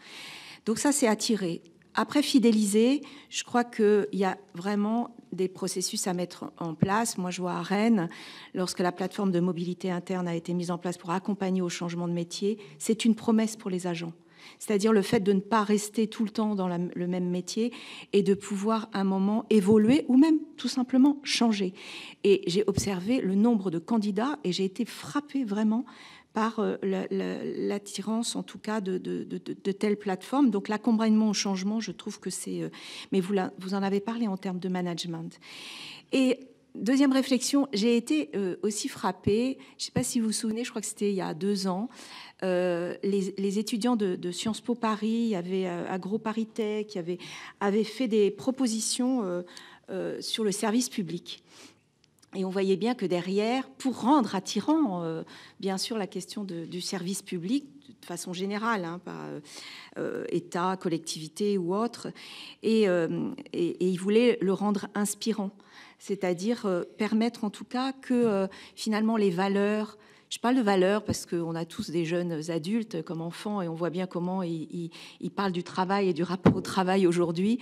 Speaker 7: Donc ça, c'est attirer. Après, fidéliser, je crois qu'il y a vraiment des processus à mettre en place. Moi, je vois à Rennes, lorsque la plateforme de mobilité interne a été mise en place pour accompagner au changement de métier, c'est une promesse pour les agents c'est-à-dire le fait de ne pas rester tout le temps dans le même métier et de pouvoir un moment évoluer ou même tout simplement changer. Et j'ai observé le nombre de candidats et j'ai été frappée vraiment par l'attirance, en tout cas, de, telles plateformes. Donc l'accompagnement au changement, je trouve que c'est... mais vous, vous en avez parlé en termes de management. Et deuxième réflexion, j'ai été aussi frappée, je ne sais pas si vous vous souvenez, je crois que c'était il y a deux ans, euh, les, étudiants de, Sciences Po Paris, il y avait euh, qui avaient fait des propositions euh, sur le service public. Et on voyait bien que derrière, pour rendre attirant, bien sûr, la question du service public, de façon générale, hein, pas État, collectivité ou autre, et, et, ils voulaient le rendre inspirant, c'est-à-dire permettre en tout cas que finalement les valeurs, je parle de valeurs parce qu'on a tous des jeunes adultes comme enfants et on voit bien comment ils, parlent du travail et du rapport au travail aujourd'hui.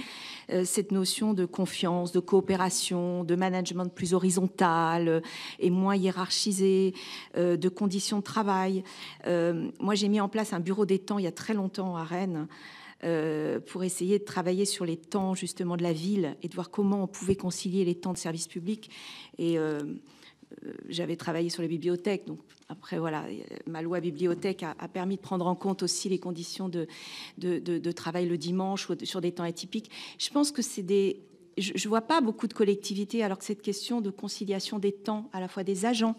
Speaker 7: Euh, cette notion de confiance, de coopération, de management plus horizontal et moins hiérarchisé, euh, de conditions de travail. Euh, moi, j'ai mis en place un bureau des temps il y a très longtemps à Rennes. pour essayer de travailler sur les temps justement de la ville et de voir comment on pouvait concilier les temps de service public. Et j'avais travaillé sur les bibliothèques, donc après voilà, ma loi bibliothèque a, permis de prendre en compte aussi les conditions de, de, de, travail le dimanche ou sur des temps atypiques. Je pense que c'est des, je ne vois pas beaucoup de collectivités, alors que cette question de conciliation des temps, à la fois des agents,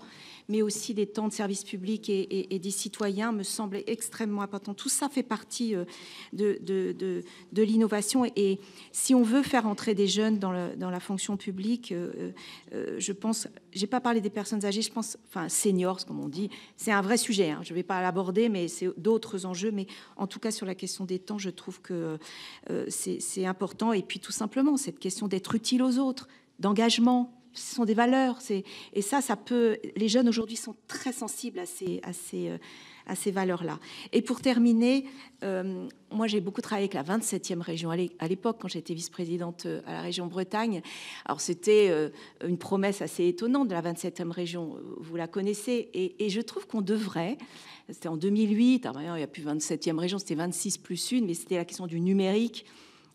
Speaker 7: mais aussi des temps de service public et, des citoyens me semble extrêmement important. Tout ça fait partie euh, de, l'innovation. Et si on veut faire entrer des jeunes dans, la fonction publique, euh, euh, je pense, j'ai pas parlé des personnes âgées, je pense, enfin seniors, comme on dit, c'est un vrai sujet. Hein. Je vais pas l'aborder, mais c'est d'autres enjeux. Mais en tout cas, sur la question des temps, je trouve que c'est important. Et puis tout simplement, cette question d'être utile aux autres, d'engagement, ce sont des valeurs. Et ça, ça peut. Les jeunes aujourd'hui sont très sensibles à ces, à ces, euh, à ces valeurs-là. Et pour terminer, euh, moi j'ai beaucoup travaillé avec la 27e région à l'époque quand j'étais vice-présidente euh, à la région Bretagne. Alors c'était une promesse assez étonnante de la 27e région, vous la connaissez, et, je trouve qu'on devrait. C'était en 2008, alors il n'y a plus 27e région, c'était 26 plus une, mais c'était la question du numérique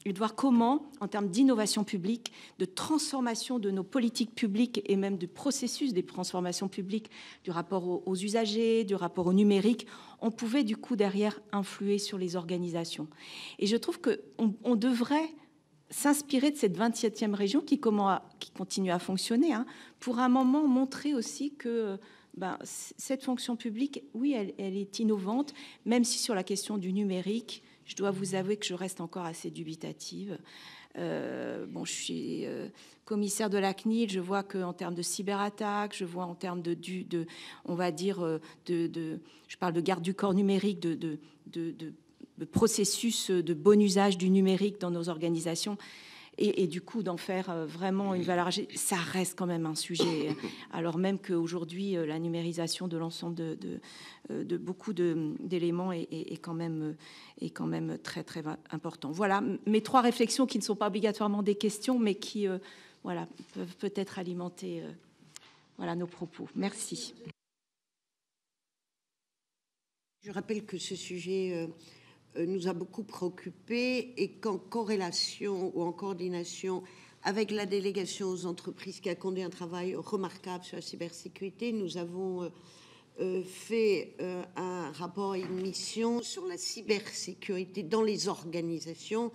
Speaker 7: et de voir comment, en termes d'innovation publique, de transformation de nos politiques publiques et même du processus des transformations publiques, du rapport aux, usagers, du rapport au numérique, on pouvait du coup derrière influer sur les organisations. Et je trouve qu'on on devrait s'inspirer de cette 27e région qui, continue à fonctionner, hein, pour un moment montrer aussi que ben, cette fonction publique, oui, elle est innovante, même si sur la question du numérique, je dois vous avouer que je reste encore assez dubitative. Euh, bon, je suis euh, commissaire de la CNIL, je vois qu'en termes de cyberattaque, je vois en termes de, on va dire, euh, je parle de garde du corps numérique, de processus de bon usage du numérique dans nos organisations et, du coup d'en faire euh, vraiment une valeur ça reste quand même un sujet. Alors même qu'aujourd'hui, euh, la numérisation de l'ensemble de, de, euh, beaucoup d'éléments est, quand même, est quand même très très important. Voilà mes trois réflexions qui ne sont pas obligatoirement des questions, mais qui voilà, peuvent peut-être alimenter voilà, nos propos. Merci.
Speaker 1: Je rappelle que ce sujet euh, nous a beaucoup préoccupé et qu'en corrélation ou en coordination avec la délégation aux entreprises qui a conduit un travail remarquable sur la cybersécurité, nous avons euh, euh, fait un rapport et une mission sur la cybersécurité dans les organisations.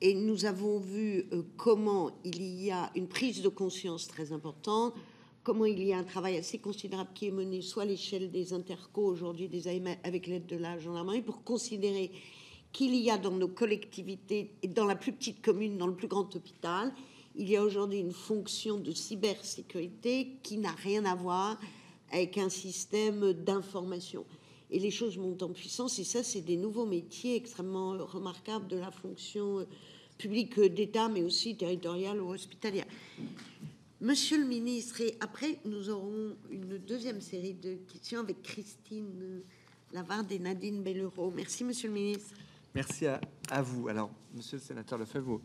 Speaker 1: Et nous avons vu comment il y a une prise de conscience très importante, comment il y a un travail assez considérable qui est mené soit à l'échelle des intercos aujourd'hui des AMA avec l'aide de la gendarmerie pour considérer qu'il y a dans nos collectivités et dans la plus petite commune, dans le plus grand hôpital, il y a aujourd'hui une fonction de cybersécurité qui n'a rien à voir avec un système d'information. Et les choses montent en puissance, et ça, c'est des nouveaux métiers extrêmement remarquables de la fonction publique d'État, mais aussi territoriale ou hospitalière. Monsieur le ministre, et après, nous aurons une deuxième série de questions avec Christine Lavarde et Nadine Bellereau. Merci, monsieur le ministre.
Speaker 2: Merci à, vous. Alors, monsieur le sénateur Lefebvre, vous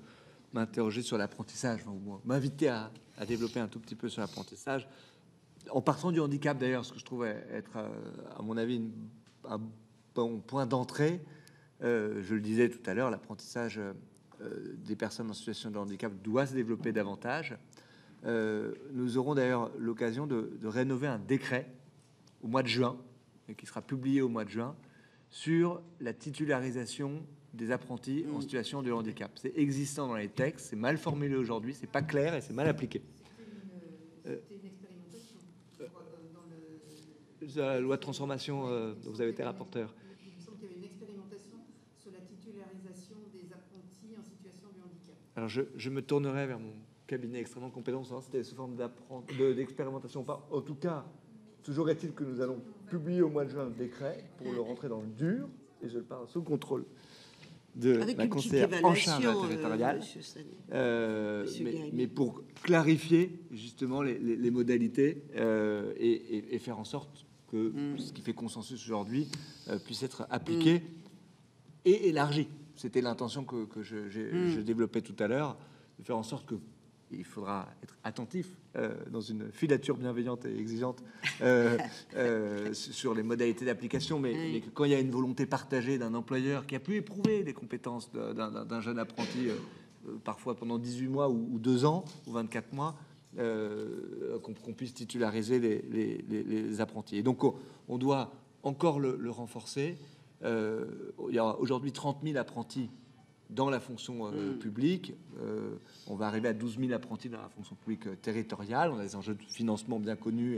Speaker 2: m'interrogez sur l'apprentissage, vous m'invitez à, développer un tout petit peu sur l'apprentissage, en partant du handicap d'ailleurs, ce que je trouve être, euh, à mon avis, un bon point d'entrée. Euh, je le disais tout à l'heure, l'apprentissage euh, des personnes en situation de handicap doit se développer davantage. Nous aurons d'ailleurs l'occasion de, de rénover un décret au mois de juin et qui sera publié au mois de juin, sur la titularisation des apprentis en situation de handicap. C'est existant dans les textes, c'est mal formulé aujourd'hui, c'est pas clair et c'est mal appliqué. Euh, la loi de transformation, euh, dont vous avez été rapporteur.
Speaker 3: Il me semble qu'il y avait une expérimentation sur la titularisation des apprentis en situation de handicap.
Speaker 2: Alors je, je me tournerai vers mon cabinet extrêmement compétent, si c'était sous forme d'expérimentation pas. En tout cas, toujours est-il que nous allons publier au mois de juin un décret pour le rentrer dans le dur, et je le parle sous contrôle de
Speaker 1: Avec
Speaker 2: la conseillère en charge
Speaker 1: euh,
Speaker 2: territoriale. Euh, mais, pour clarifier justement les, les- les modalités euh, et, et- et faire en sorte que
Speaker 1: Mm.
Speaker 2: ce qui fait consensus aujourd'hui euh, puisse être appliqué et élargi. C'était l'intention que, que je, j'ai-
Speaker 1: Mm.
Speaker 2: je développais tout à l'heure, de faire en sorte que il faudra être attentif euh, dans une filature bienveillante et exigeante euh, euh, sur les modalités d'application, mais,
Speaker 1: Oui.
Speaker 2: mais que quand il y a une volonté partagée d'un employeur qui a pu éprouver les compétences d'un- jeune apprenti, parfois pendant 18 mois ou, ou 2 ans ou 24 mois, qu'on puisse titulariser les, les- les- les apprentis. Et donc on, on doit encore le, le renforcer. Il y a aujourd'hui 30 000 apprentis dans la fonction euh, publique. Euh, on va arriver à 12 000 apprentis dans la fonction publique euh, territoriale. On a des enjeux de financement bien connus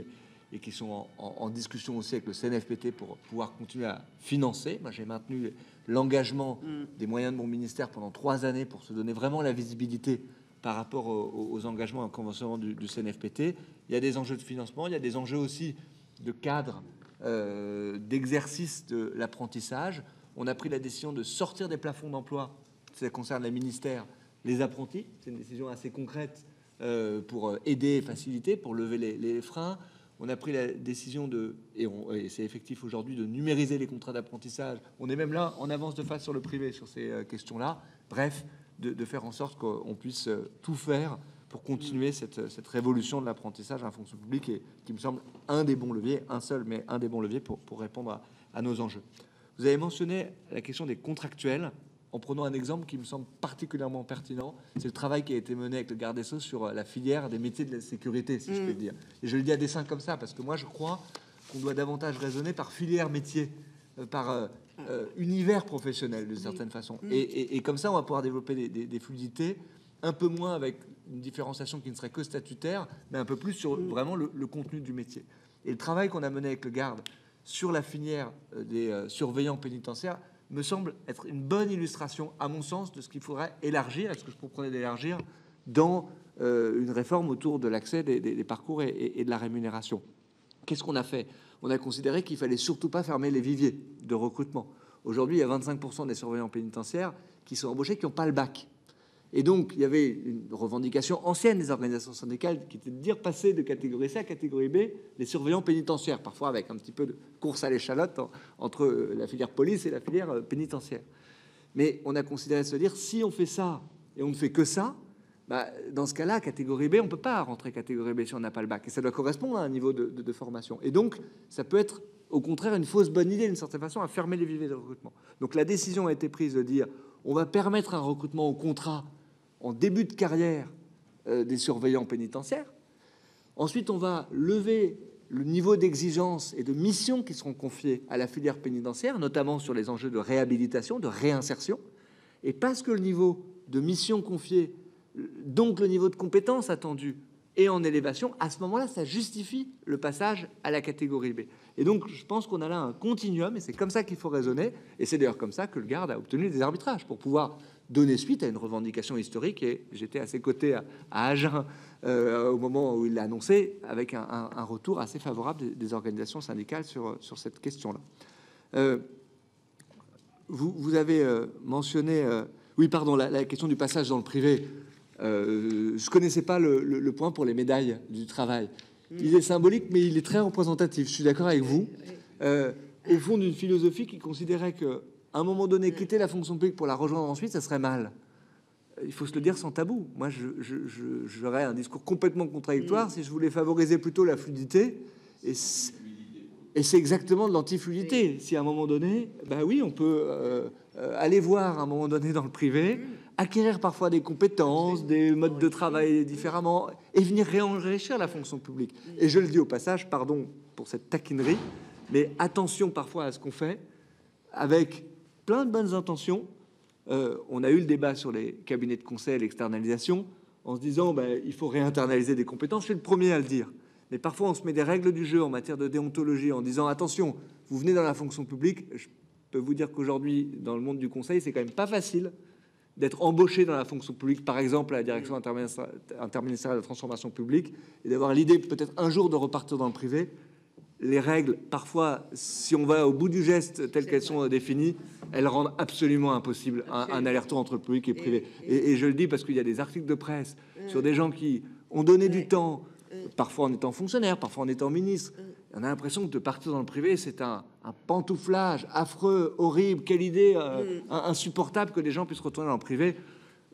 Speaker 2: et, et qui sont en, en- en discussion aussi avec le CNFPT pour pouvoir continuer à financer. Moi, j'ai maintenu l'engagement des moyens de mon ministère pendant trois années pour se donner vraiment la visibilité par rapport aux, aux engagements et conventionnement du, du CNFPT. Il y a des enjeux de financement, il y a des enjeux aussi de cadre d'exercice de l'apprentissage. On a pris la décision de sortir des plafonds d'emploi, ça concerne les ministères, les apprentis. C'est une décision assez concrète euh, pour aider et faciliter, pour lever les, freins. On a pris la décision de, et, c'est effectif aujourd'hui, de numériser les contrats d'apprentissage. On est même là en avance de face sur le privé sur ces euh, questions-là. Bref, de, faire en sorte qu'on puisse euh, tout faire pour continuer cette, révolution de l'apprentissage en fonction publique qui me semble un des bons leviers, un seul, mais un des bons leviers pour, répondre à, à nos enjeux. Vous avez mentionné la question des contractuels en prenant un exemple qui me semble particulièrement pertinent. C'est le travail qui a été mené avec le garde des Sceaux sur euh, la filière des métiers de la sécurité, si je puis dire. Et je le dis à dessein comme ça, parce que moi, je crois qu'on doit davantage raisonner par filière métier, euh, par euh, euh, univers professionnel, de certaine façon. Et, et- et comme ça, on va pouvoir développer des, des- des fluidités, un peu moins avec une différenciation qui ne serait que statutaire, mais un peu plus sur vraiment le, le contenu du métier. Et le travail qu'on a mené avec le garde sur la filière des surveillants pénitentiaires me semble être une bonne illustration, à mon sens, de ce qu'il faudrait élargir, et ce que je proposais d'élargir dans euh, une réforme autour de l'accès des, parcours et- et- et de la rémunération. Qu'est-ce qu'on a fait? On a considéré qu'il fallait surtout pas fermer les viviers de recrutement. Aujourd'hui, il y a 25% des surveillants pénitentiaires qui sont embauchés qui n'ont pas le bac. Et donc, il y avait une revendication ancienne des organisations syndicales qui était de dire passer de catégorie C à catégorie B les surveillants pénitentiaires, parfois avec un petit peu de course à l'échalote en- entre la filière police et la filière euh, pénitentiaire. Mais on a considéré se dire si on fait ça et on ne fait que ça, bah, dans ce cas-là, catégorie B, on ne peut pas rentrer catégorie B si on n'a pas le bac. Et ça doit correspondre à un niveau de formation. Et donc, ça peut être au contraire une fausse bonne idée, d'une certaine façon, à fermer les viviers de recrutement. Donc la décision a été prise de dire on va permettre un recrutement au contrat en début de carrière euh, des surveillants pénitentiaires. Ensuite, on va lever le niveau d'exigence et de mission qui seront confiés à la filière pénitentiaire, notamment sur les enjeux de réhabilitation, de réinsertion. Et parce que le niveau de mission confiée, donc le niveau de compétence attendu, est en élévation, à ce moment-là, ça justifie le passage à la catégorie B. Et donc, je pense qu'on a là un continuum, et c'est comme ça qu'il faut raisonner. Et c'est d'ailleurs comme ça que le garde a obtenu des arbitrages, pour pouvoir donner suite à une revendication historique. Et j'étais à ses côtés à, à Agen euh, au moment où il l'a annoncé, avec un, un- un retour assez favorable des, des organisations syndicales sur, sur cette question-là. Euh, vous, vous avez euh, mentionné, oui, pardon, la, la question du passage dans le privé. Je connaissais pas le, le- le point pour les médailles du travail. Il est symbolique, mais il est très représentatif. Je suis d'accord avec vous. Au fond d'une philosophie qui considérait que, à un moment donné, quitter la fonction publique pour la rejoindre ensuite, ça serait mal. Il faut se le dire sans tabou. Moi, je, je- je- j'aurais un discours complètement contradictoire si je voulais favoriser plutôt la fluidité. Et c'est, exactement de l'antifluidité. Si à un moment donné, bah oui, on peut euh, euh, aller voir à un moment donné dans le privé, acquérir parfois des compétences, des modes de travail différemment, et venir réenrichir la fonction publique. Et je le dis au passage, pardon pour cette taquinerie, Mais attention parfois à ce qu'on fait, avec plein de bonnes intentions. Euh, on a eu le débat sur les cabinets de conseil, l'externalisation, en se disant ben, il faut réinternaliser des compétences. Je suis le premier à le dire. Mais parfois, on se met des règles du jeu en matière de déontologie en disant attention, vous venez dans la fonction publique. Je peux vous dire qu'aujourd'hui, dans le monde du conseil, c'est quand même pas facile d'être embauché dans la fonction publique, par exemple à la direction interministérielle de la transformation publique, et d'avoir l'idée peut-être un jour de repartir dans le privé. Les règles, parfois, si on va au bout du geste telles qu'elles sont définies, elles rendent absolument impossible un, un aller-retour entre public et privé. Et, et, je le dis parce qu'il y a des articles de presse sur des gens qui ont donné du temps, parfois en étant fonctionnaire, parfois en étant ministre. On a l'impression que de partir dans le privé, c'est un, un, pantouflage affreux, horrible. Quelle idée euh, insupportable que les gens puissent retourner dans le privé.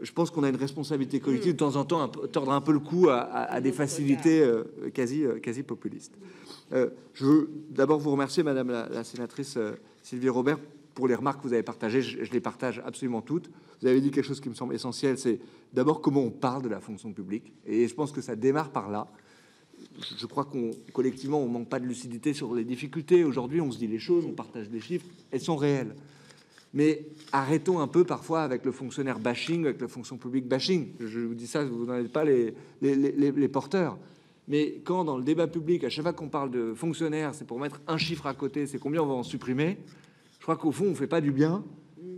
Speaker 2: Je pense qu'on a une responsabilité collective de temps en temps, à tordre un peu le cou à, à, à des facilités euh, quasi, euh, quasi populistes. Euh, je veux d'abord vous remercier, Madame la, la sénatrice Sylvie Robert, pour les remarques que vous avez partagées. Je, je, les partage absolument toutes. Vous avez dit quelque chose qui me semble essentiel, c'est d'abord comment on parle de la fonction publique. Et je pense que ça démarre par là je crois qu'on collectivement on manque pas de lucidité sur les difficultés. Aujourd'hui, on se dit les choses, on partage des chiffres, elles sont réelles. Mais arrêtons un peu parfois avec le fonctionnaire bashing, avec la fonction publique bashing. Je vous dis ça, vous n'en êtes pas les, porteurs. Mais quand dans le débat public, à chaque fois qu'on parle de fonctionnaires, c'est pour mettre un chiffre à côté, c'est combien on va en supprimer. Je crois qu'au fond, on fait pas du bien.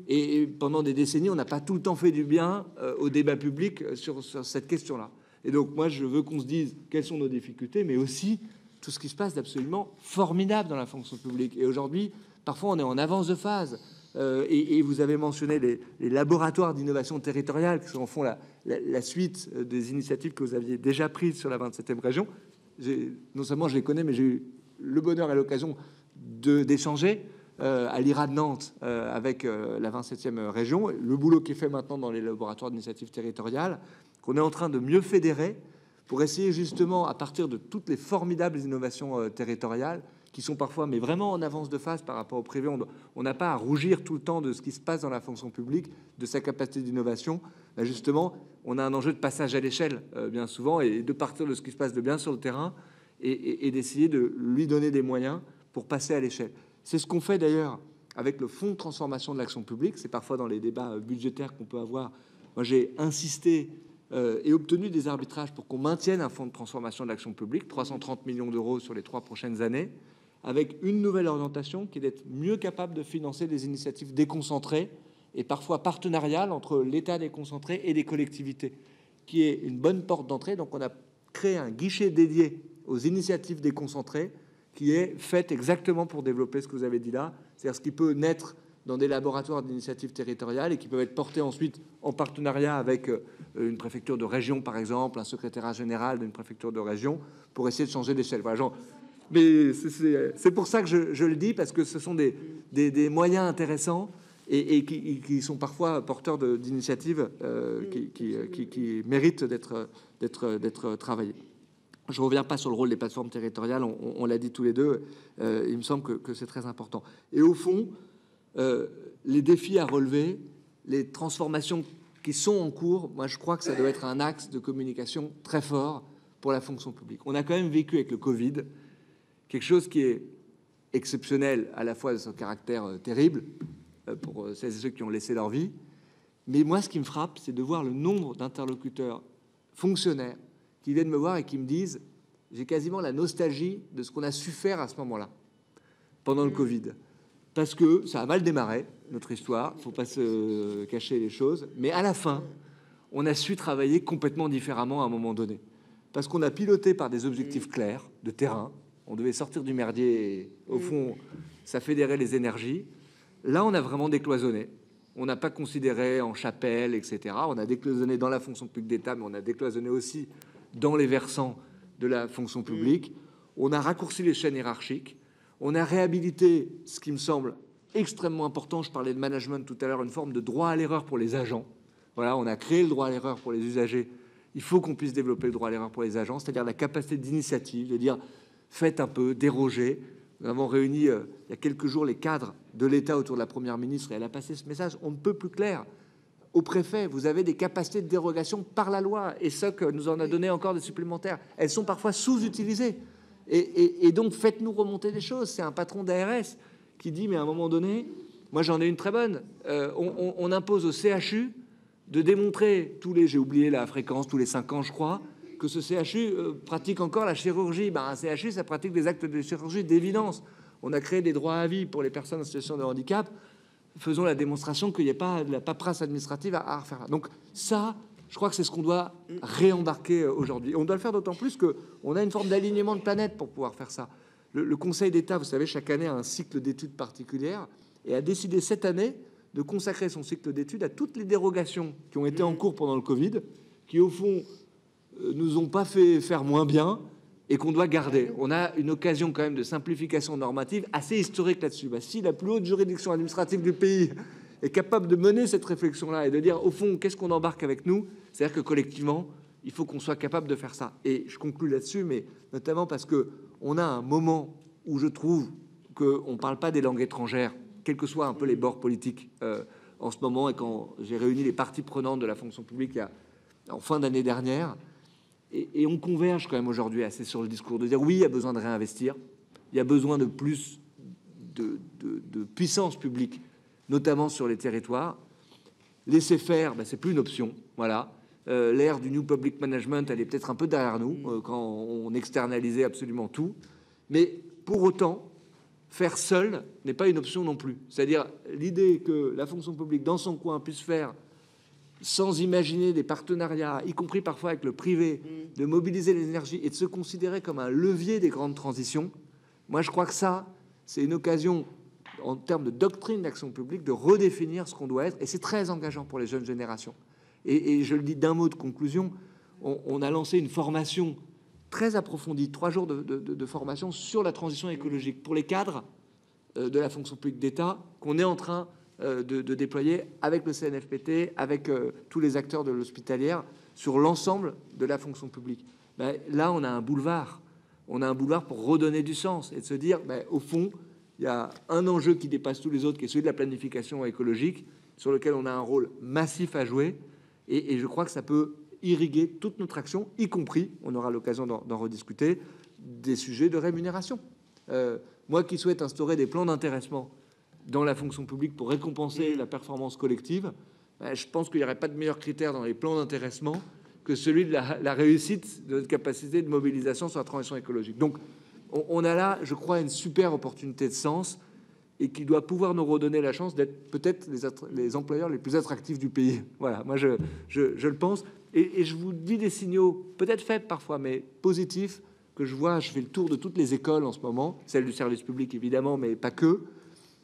Speaker 2: Et pendant des décennies, on n'a pas tout le temps fait du bien euh, au débat public sur, sur cette question-là. Et donc, moi, je veux qu'on se dise quelles sont nos difficultés, mais aussi tout ce qui se passe d'absolument formidable dans la fonction publique. Et aujourd'hui, parfois, on est en avance de phase. Euh, et, vous avez mentionné les, laboratoires d'innovation territoriale, qui sont en fond la, suite des initiatives que vous aviez déjà prises sur la 27e région. Non seulement je les connais, mais j'ai eu le bonheur et l'occasion d'échanger euh, à l'IRA de Nantes euh, avec euh, la 27e région. Le boulot qui est fait maintenant dans les laboratoires d'initiative territoriale, qu'on est en train de mieux fédérer pour essayer justement, à partir de toutes les formidables innovations euh, territoriales, qui sont parfois, mais vraiment en avance de phase par rapport au privé, on n'a pas à rougir tout le temps de ce qui se passe dans la fonction publique, de sa capacité d'innovation. Là, justement, on a un enjeu de passage à l'échelle euh, bien souvent et de partir de ce qui se passe de bien sur le terrain et, d'essayer de lui donner des moyens pour passer à l'échelle. C'est ce qu'on fait d'ailleurs avec le fonds de transformation de l'action publique. C'est parfois dans les débats budgétaires qu'on peut avoir. Moi, j'ai insisté euh, et obtenu des arbitrages pour qu'on maintienne un fonds de transformation de l'action publique, 330 millions d'euros sur les trois prochaines années, avec une nouvelle orientation qui est d'être mieux capable de financer des initiatives déconcentrées et parfois partenariales entre l'État déconcentré et des collectivités, qui est une bonne porte d'entrée. Donc, on a créé un guichet dédié aux initiatives déconcentrées qui est faite exactement pour développer ce que vous avez dit là, c'est-à-dire ce qui peut naître dans des laboratoires d'initiatives territoriales et qui peuvent être portés ensuite en partenariat avec euh, une préfecture de région, par exemple, un secrétaire général d'une préfecture de région, pour essayer de changer d'échelle. Voilà, mais c'est pour ça que je, le dis, parce que ce sont des, moyens intéressants et, qui, sont parfois porteurs d'initiatives euh, qui, méritent d'être travaillées. Je ne reviens pas sur le rôle des plateformes territoriales, on, l'a dit tous les deux, euh, il me semble que, que c'est très important. Et au fond, euh, les défis à relever, les transformations qui sont en cours, moi je crois que ça doit être un axe de communication très fort pour la fonction publique. On a quand même vécu avec le Covid quelque chose qui est exceptionnel à la fois de son caractère euh, terrible euh, pour euh, celles et ceux qui ont laissé leur vie, mais moi ce qui me frappe, c'est de voir le nombre d'interlocuteurs fonctionnaires qui viennent me voir et qui me disent j'ai quasiment la nostalgie de ce qu'on a su faire à ce moment-là, pendant le Covid. Parce que ça a mal démarré, notre histoire, il ne faut pas se cacher les choses, mais à la fin, on a su travailler complètement différemment à un moment donné. Parce qu'on a piloté par des objectifs clairs, de terrain, on devait sortir du merdier, et, au fond, ça fédérait les énergies. Là, on a vraiment décloisonné. On n'a pas considéré en chapelle, etc. On a décloisonné dans la fonction publique d'État, mais on a décloisonné aussi dans les versants de la fonction publique. On a raccourci les chaînes hiérarchiques. On a réhabilité ce qui me semble extrêmement important. Je parlais de management tout à l'heure, une forme de droit à l'erreur pour les agents. Voilà, on a créé le droit à l'erreur pour les usagers. Il faut qu'on puisse développer le droit à l'erreur pour les agents, c'est-à-dire la capacité d'initiative, de dire faites un peu, dérogez. Nous avons réuni euh, il y a quelques jours les cadres de l'État autour de la Première ministre et elle a passé ce message. On ne peut plus clair. Au préfet, vous avez des capacités de dérogation par la loi et ça que nous en a donné encore des supplémentaires. Elles sont parfois sous-utilisées. Et, donc, faites-nous remonter des choses. C'est un patron d'ARS qui dit, mais à un moment donné, moi j'en ai une très bonne. Euh, on, impose au CHU de démontrer tous les, j'ai oublié la fréquence, tous les cinq ans, je crois, que ce CHU euh, pratique encore la chirurgie. Ben, un CHU, ça pratique des actes de chirurgie d'évidence. On a créé des droits à vie pour les personnes en situation de handicap. Faisons la démonstration qu'il n'y ait pas de la paperasse administrative à, refaire. Donc ça, je crois que c'est ce qu'on doit réembarquer euh, aujourd'hui. On doit le faire d'autant plus qu'on a une forme d'alignement de planète pour pouvoir faire ça. Le, Conseil d'État, vous savez, chaque année a un cycle d'études particulières et a décidé cette année de consacrer son cycle d'études à toutes les dérogations qui ont été en cours pendant le Covid, qui au fond nous ont pas fait faire moins bien et qu'on doit garder. On a une occasion quand même de simplification normative assez historique là-dessus. Bah, si la plus haute juridiction administrative du pays est capable de mener cette réflexion-là et de dire au fond qu'est-ce qu'on embarque avec nous, c'est-à-dire que collectivement, il faut qu'on soit capable de faire ça. Et je conclue là-dessus, mais notamment parce que on a un moment où je trouve qu'on ne parle pas des langues étrangères, quels que soient un peu les bords politiques euh, en ce moment, et quand j'ai réuni les parties prenantes de la fonction publique en fin d'année dernière, et, on converge quand même aujourd'hui assez sur le discours de dire oui, il y a besoin de réinvestir, il y a besoin de plus de, de puissance publique notamment sur les territoires. Laisser faire, ben, c'est plus une option. Voilà. Euh, l'ère du New Public Management, elle est peut-être un peu derrière nous euh, quand on externalisait absolument tout. Mais pour autant, faire seul n'est pas une option non plus. C'est-à-dire l'idée que la fonction publique, dans son coin, puisse faire sans imaginer des partenariats, y compris parfois avec le privé, de mobiliser l'énergie et de se considérer comme un levier des grandes transitions, moi je crois que ça, c'est une occasion en termes de doctrine d'action publique, de redéfinir ce qu'on doit être. Et c'est très engageant pour les jeunes générations. Et, je le dis d'un mot de conclusion, on, a lancé une formation très approfondie, trois jours de, formation sur la transition écologique pour les cadres euh, de la fonction publique d'État qu'on est en train euh, de, déployer avec le CNFPT, avec euh, tous les acteurs de l'hospitalière sur l'ensemble de la fonction publique. Ben, là, on a un boulevard. On a un boulevard pour redonner du sens et de se dire, ben, au fond, il y a un enjeu qui dépasse tous les autres, qui est celui de la planification écologique, sur lequel on a un rôle massif à jouer. Et, je crois que ça peut irriguer toute notre action, y compris, on aura l'occasion d'en rediscuter, des sujets de rémunération. Euh, moi qui souhaite instaurer des plans d'intéressement dans la fonction publique pour récompenser la performance collective, ben, je pense qu'il n'y aurait pas de meilleur critère dans les plans d'intéressement que celui de la, la, réussite de notre capacité de mobilisation sur la transition écologique. Donc, on, a là, je crois, une super opportunité de sens et qui doit pouvoir nous redonner la chance d'être peut-être les, employeurs les plus attractifs du pays. Voilà, moi je, le pense. Et, je vous dis des signaux, peut-être faibles parfois, mais positifs, que je vois. Je fais le tour de toutes les écoles en ce moment, celle du service public évidemment, mais pas que.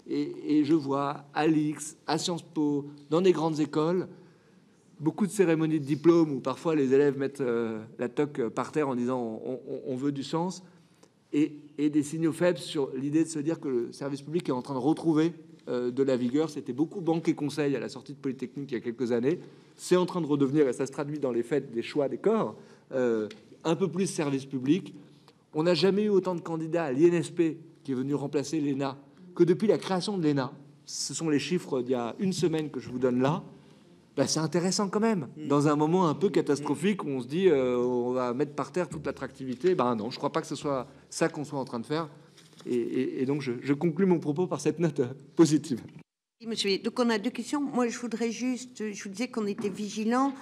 Speaker 2: Et, je vois à l'X, à Sciences Po, dans des grandes écoles, beaucoup de cérémonies de diplôme où parfois les élèves mettent euh, la toque par terre en disant on veut du sens et, des signaux faibles sur l'idée de se dire que le service public est en train de retrouver euh, de la vigueur. C'était beaucoup banque et conseil à la sortie de Polytechnique il y a quelques années. C'est en train de redevenir, et ça se traduit dans les faits des choix des corps, euh, un peu plus service public. On n'a jamais eu autant de candidats à l'INSP qui est venu remplacer l'ENA que depuis la création de l'ENA. Ce sont les chiffres d'il y a une semaine que je vous donne là. Ben, c'est intéressant quand même. Mm. Dans un moment un peu catastrophique où on se dit euh, on va mettre par terre toute l'attractivité, ben non, je crois pas que ce soit ça qu'on soit en train de faire. Et, donc je, conclus mon propos par cette note euh, positive.
Speaker 1: Monsieur, donc on a deux questions. Moi, je voudrais juste, je vous disais qu'on était vigilant.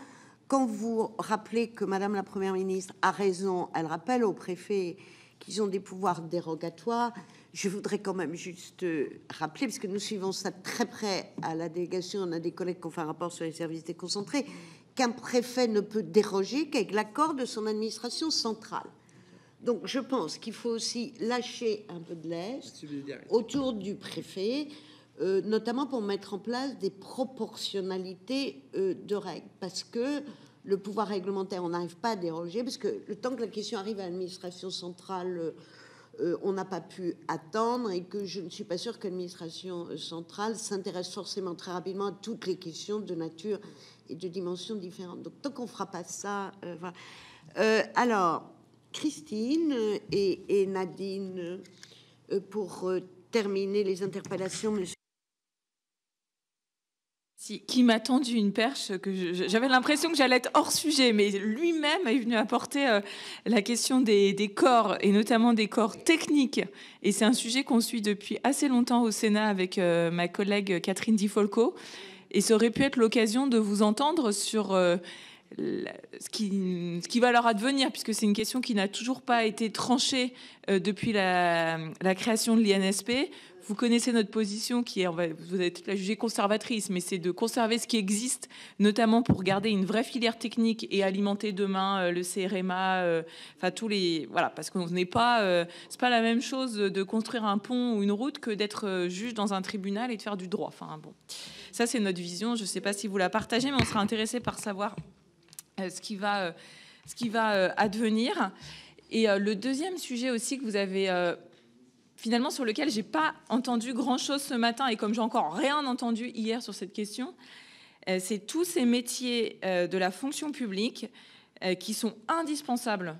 Speaker 1: Quand vous rappelez que Madame la Première ministre a raison, elle rappelle au préfet qu'ils ont des pouvoirs dérogatoires. Je voudrais quand même juste euh, rappeler, parce que nous suivons ça très près à la délégation, on a des collègues qui ont fait un rapport sur les services déconcentrés, qu'un préfet ne peut déroger qu'avec l'accord de son administration centrale. Donc je pense qu'il faut aussi lâcher un peu de l'aise autour du préfet, euh, notamment pour mettre en place des proportionnalités euh, de règles, parce que le pouvoir réglementaire, on n'arrive pas à déroger, parce que le temps que la question arrive à l'administration centrale euh, on n'a pas pu attendre et que je ne suis pas sûre que l'administration euh, centrale s'intéresse forcément très rapidement à toutes les questions de nature et de dimensions différentes. Donc tant qu'on fera pas ça, euh, voilà. alors Christine et, Nadine pour terminer les interpellations. Monsieur.
Speaker 8: Qui m'a tendu une perche que j'avais l'impression que j'allais être hors sujet, mais lui-même est venu apporter euh, la question des, corps et notamment des corps techniques. Et c'est un sujet qu'on suit depuis assez longtemps au Sénat avec euh, ma collègue Catherine Di Folco. Et ça aurait pu être l'occasion de vous entendre sur euh, ce, qui, va leur advenir, puisque c'est une question qui n'a toujours pas été tranchée depuis la création de l'INSP vous connaissez notre position qui est, vous peut-être la juger conservatrice, mais c'est de conserver ce qui existe, notamment pour garder une vraie filière technique et alimenter demain euh, le CRMA, euh, enfin tous les, voilà, parce qu'on n'est pas, euh, c'est pas la même chose de construire un pont ou une route que d'être juge dans un tribunal et de faire du droit. Enfin bon, ça c'est notre vision. Je ne sais pas si vous la partagez, mais on sera intéressé par savoir ce qui va, ce qui va advenir. Et le deuxième sujet aussi que vous avez finalement sur lequel j'ai pas entendu grand-chose ce matin et comme j'ai encore rien entendu hier sur cette question, euh, c'est tous ces métiers euh, de la fonction publique euh, qui sont indispensables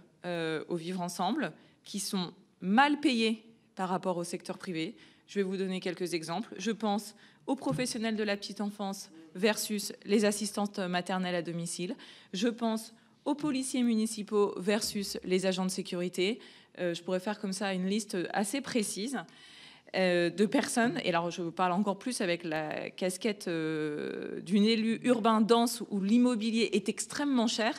Speaker 8: au vivre ensemble, qui sont mal payés par rapport au secteur privé. Je vais vous donner quelques exemples. Je pense aux professionnels de la petite enfance versus les assistantes maternelles à domicile. Je pense aux policiers municipaux versus les agents de sécurité. Euh, je pourrais faire comme ça une liste assez précise euh, de personnes. Et alors, je parle encore plus avec la casquette euh, d'une élue urbain dense où l'immobilier est extrêmement cher.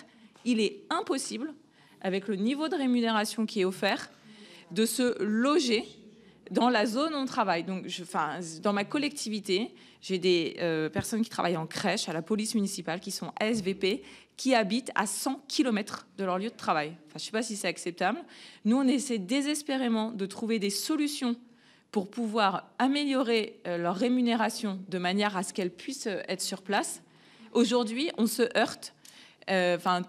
Speaker 8: Il est impossible, avec le niveau de rémunération qui est offert, de se loger dans la zone où on travaille. Donc, je, enfin, dans ma collectivité, j'ai des personnes qui travaillent en crèche, à la police municipale, qui sont ASVP, qui habitent à 100 km de leur lieu de travail. Enfin, je ne sais pas si c'est acceptable. Nous, on essaie désespérément de trouver des solutions pour pouvoir améliorer euh, leur rémunération de manière à ce qu'elles puissent euh, être sur place. Aujourd'hui, on se heurte. Euh, enfin,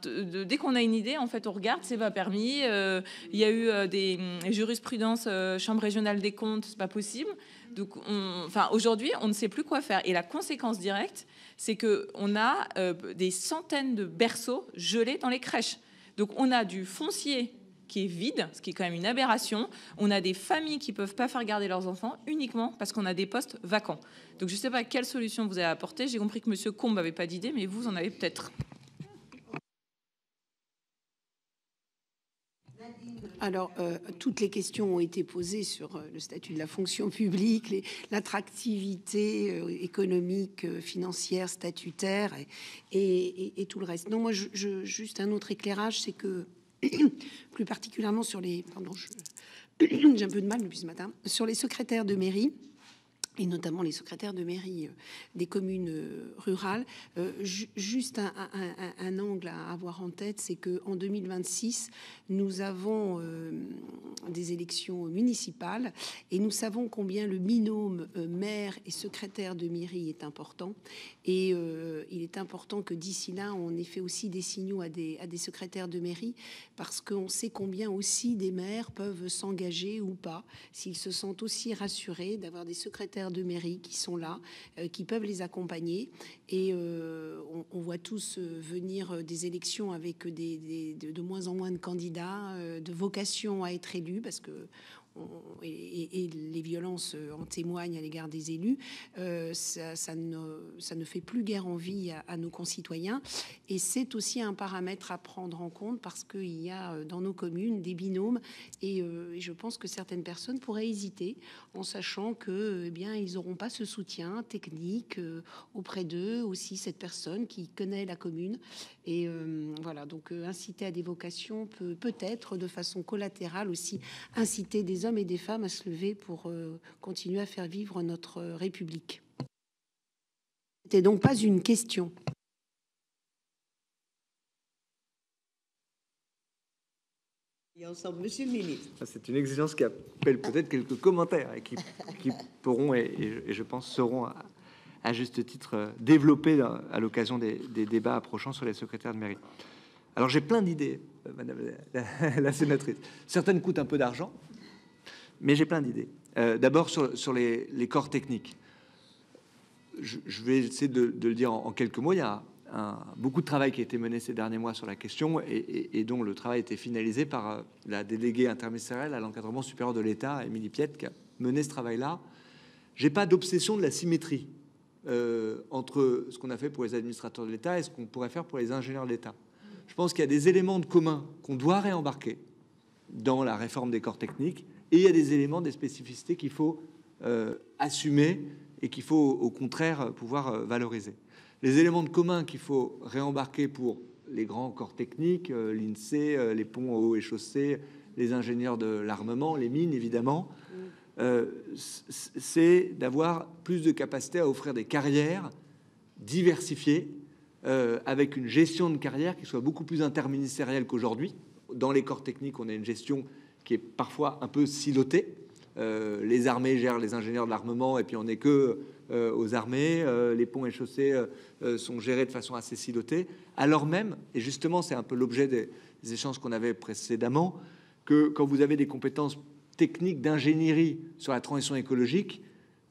Speaker 8: dès qu'on a une idée, en fait, on regarde, c'est pas permis. Il y a eu des jurisprudences, chambre régionale des comptes, c'est pas possible. Donc, enfin, aujourd'hui, on ne sait plus quoi faire. Et la conséquence directe, c'est qu'on a euh, des centaines de berceaux gelés dans les crèches. Donc on a du foncier qui est vide, ce qui est quand même une aberration. On a des familles qui peuvent pas faire garder leurs enfants uniquement parce qu'on a des postes vacants. Donc je ne sais pas quelle solution vous avez apporté. J'ai compris que M. Combe n'avait pas d'idée, mais vous en avez peut-être.
Speaker 9: Alors, euh, toutes les questions ont été posées sur euh, le statut de la fonction publique, l'attractivité euh, économique, financière, statutaire et, tout le reste. Non, moi, juste un autre éclairage, c'est que plus particulièrement sur les... Pardon, j'ai un peu de mal depuis ce matin. Sur les secrétaires de mairie, et notamment les secrétaires de mairie euh, des communes euh, rurales. Euh, juste un, angle à avoir en tête, c'est que en 2026, nous avons des élections municipales et nous savons combien le binôme maire et secrétaire de mairie est important. Et il est important que d'ici là, on ait fait aussi des signaux à des, à des secrétaires de mairie parce qu'on sait combien aussi des maires peuvent s'engager ou pas s'ils se sentent aussi rassurés d'avoir des secrétaires de mairie qui sont là, euh, qui peuvent les accompagner. Et euh, on, voit tous euh, venir des élections avec de, de, moins en moins de candidats, de vocation à être élus, parce que et, les violences euh, en témoignent à l'égard des élus, euh, ça, ne, ça, ne, fait plus guère envie à, nos concitoyens. Et c'est aussi un paramètre à prendre en compte parce qu'il y a euh, dans nos communes des binômes et, je pense que certaines personnes pourraient hésiter en sachant que eh n'auront pas ce soutien technique auprès d'eux aussi cette personne qui connaît la commune et voilà donc inciter à des vocations peut peut-être de façon collatérale aussi inciter des hommes et des femmes à se lever pour euh, continuer à faire vivre notre République. C'était donc pas une question.
Speaker 2: ensemble, Monsieur le ministre. C'est une exigence qui appelle peut-être quelques commentaires et qui, pourront et, je pense seront à, juste titre euh, développés à l'occasion des, débats approchant sur les secrétaires de mairie. Alors j'ai plein d'idées, euh, Madame la sénatrice. Certaines coûtent un peu d'argent, mais j'ai plein d'idées. Euh, d'abord sur, les, corps techniques. Je, vais essayer de, le dire en, quelques mots. Il y a beaucoup de travail qui a été mené ces derniers mois sur la question et, dont le travail a été finalisé par euh, la déléguée interministérielle à l'encadrement supérieur de l'État, Émilie Piette, qui a mené ce travail-là. J'ai pas d'obsession de la symétrie euh, entre ce qu'on a fait pour les administrateurs de l'État et ce qu'on pourrait faire pour les ingénieurs de l'État. Je pense qu'il y a des éléments de commun qu'on doit réembarquer dans la réforme des corps techniques et il y a des éléments, des spécificités qu'il faut euh, assumer et qu'il faut au contraire pouvoir euh, valoriser. Les éléments de commun qu'il faut réembarquer pour les grands corps techniques, euh, l'INSEE, les ponts hauts et chaussées, les ingénieurs de l'armement, les mines évidemment, c'est d'avoir plus de capacité à offrir des carrières diversifiées avec une gestion de carrière qui soit beaucoup plus interministérielle qu'aujourd'hui. Dans les corps techniques, on a une gestion qui est parfois un peu siloté. Euh, les armées gèrent les ingénieurs de l'armement et puis on n'est que euh, aux armées. Euh, les ponts et chaussées sont gérés de façon assez silotée. Alors même, et justement c'est un peu l'objet des, des, échanges qu'on avait précédemment, que quand vous avez des compétences techniques d'ingénierie sur la transition écologique,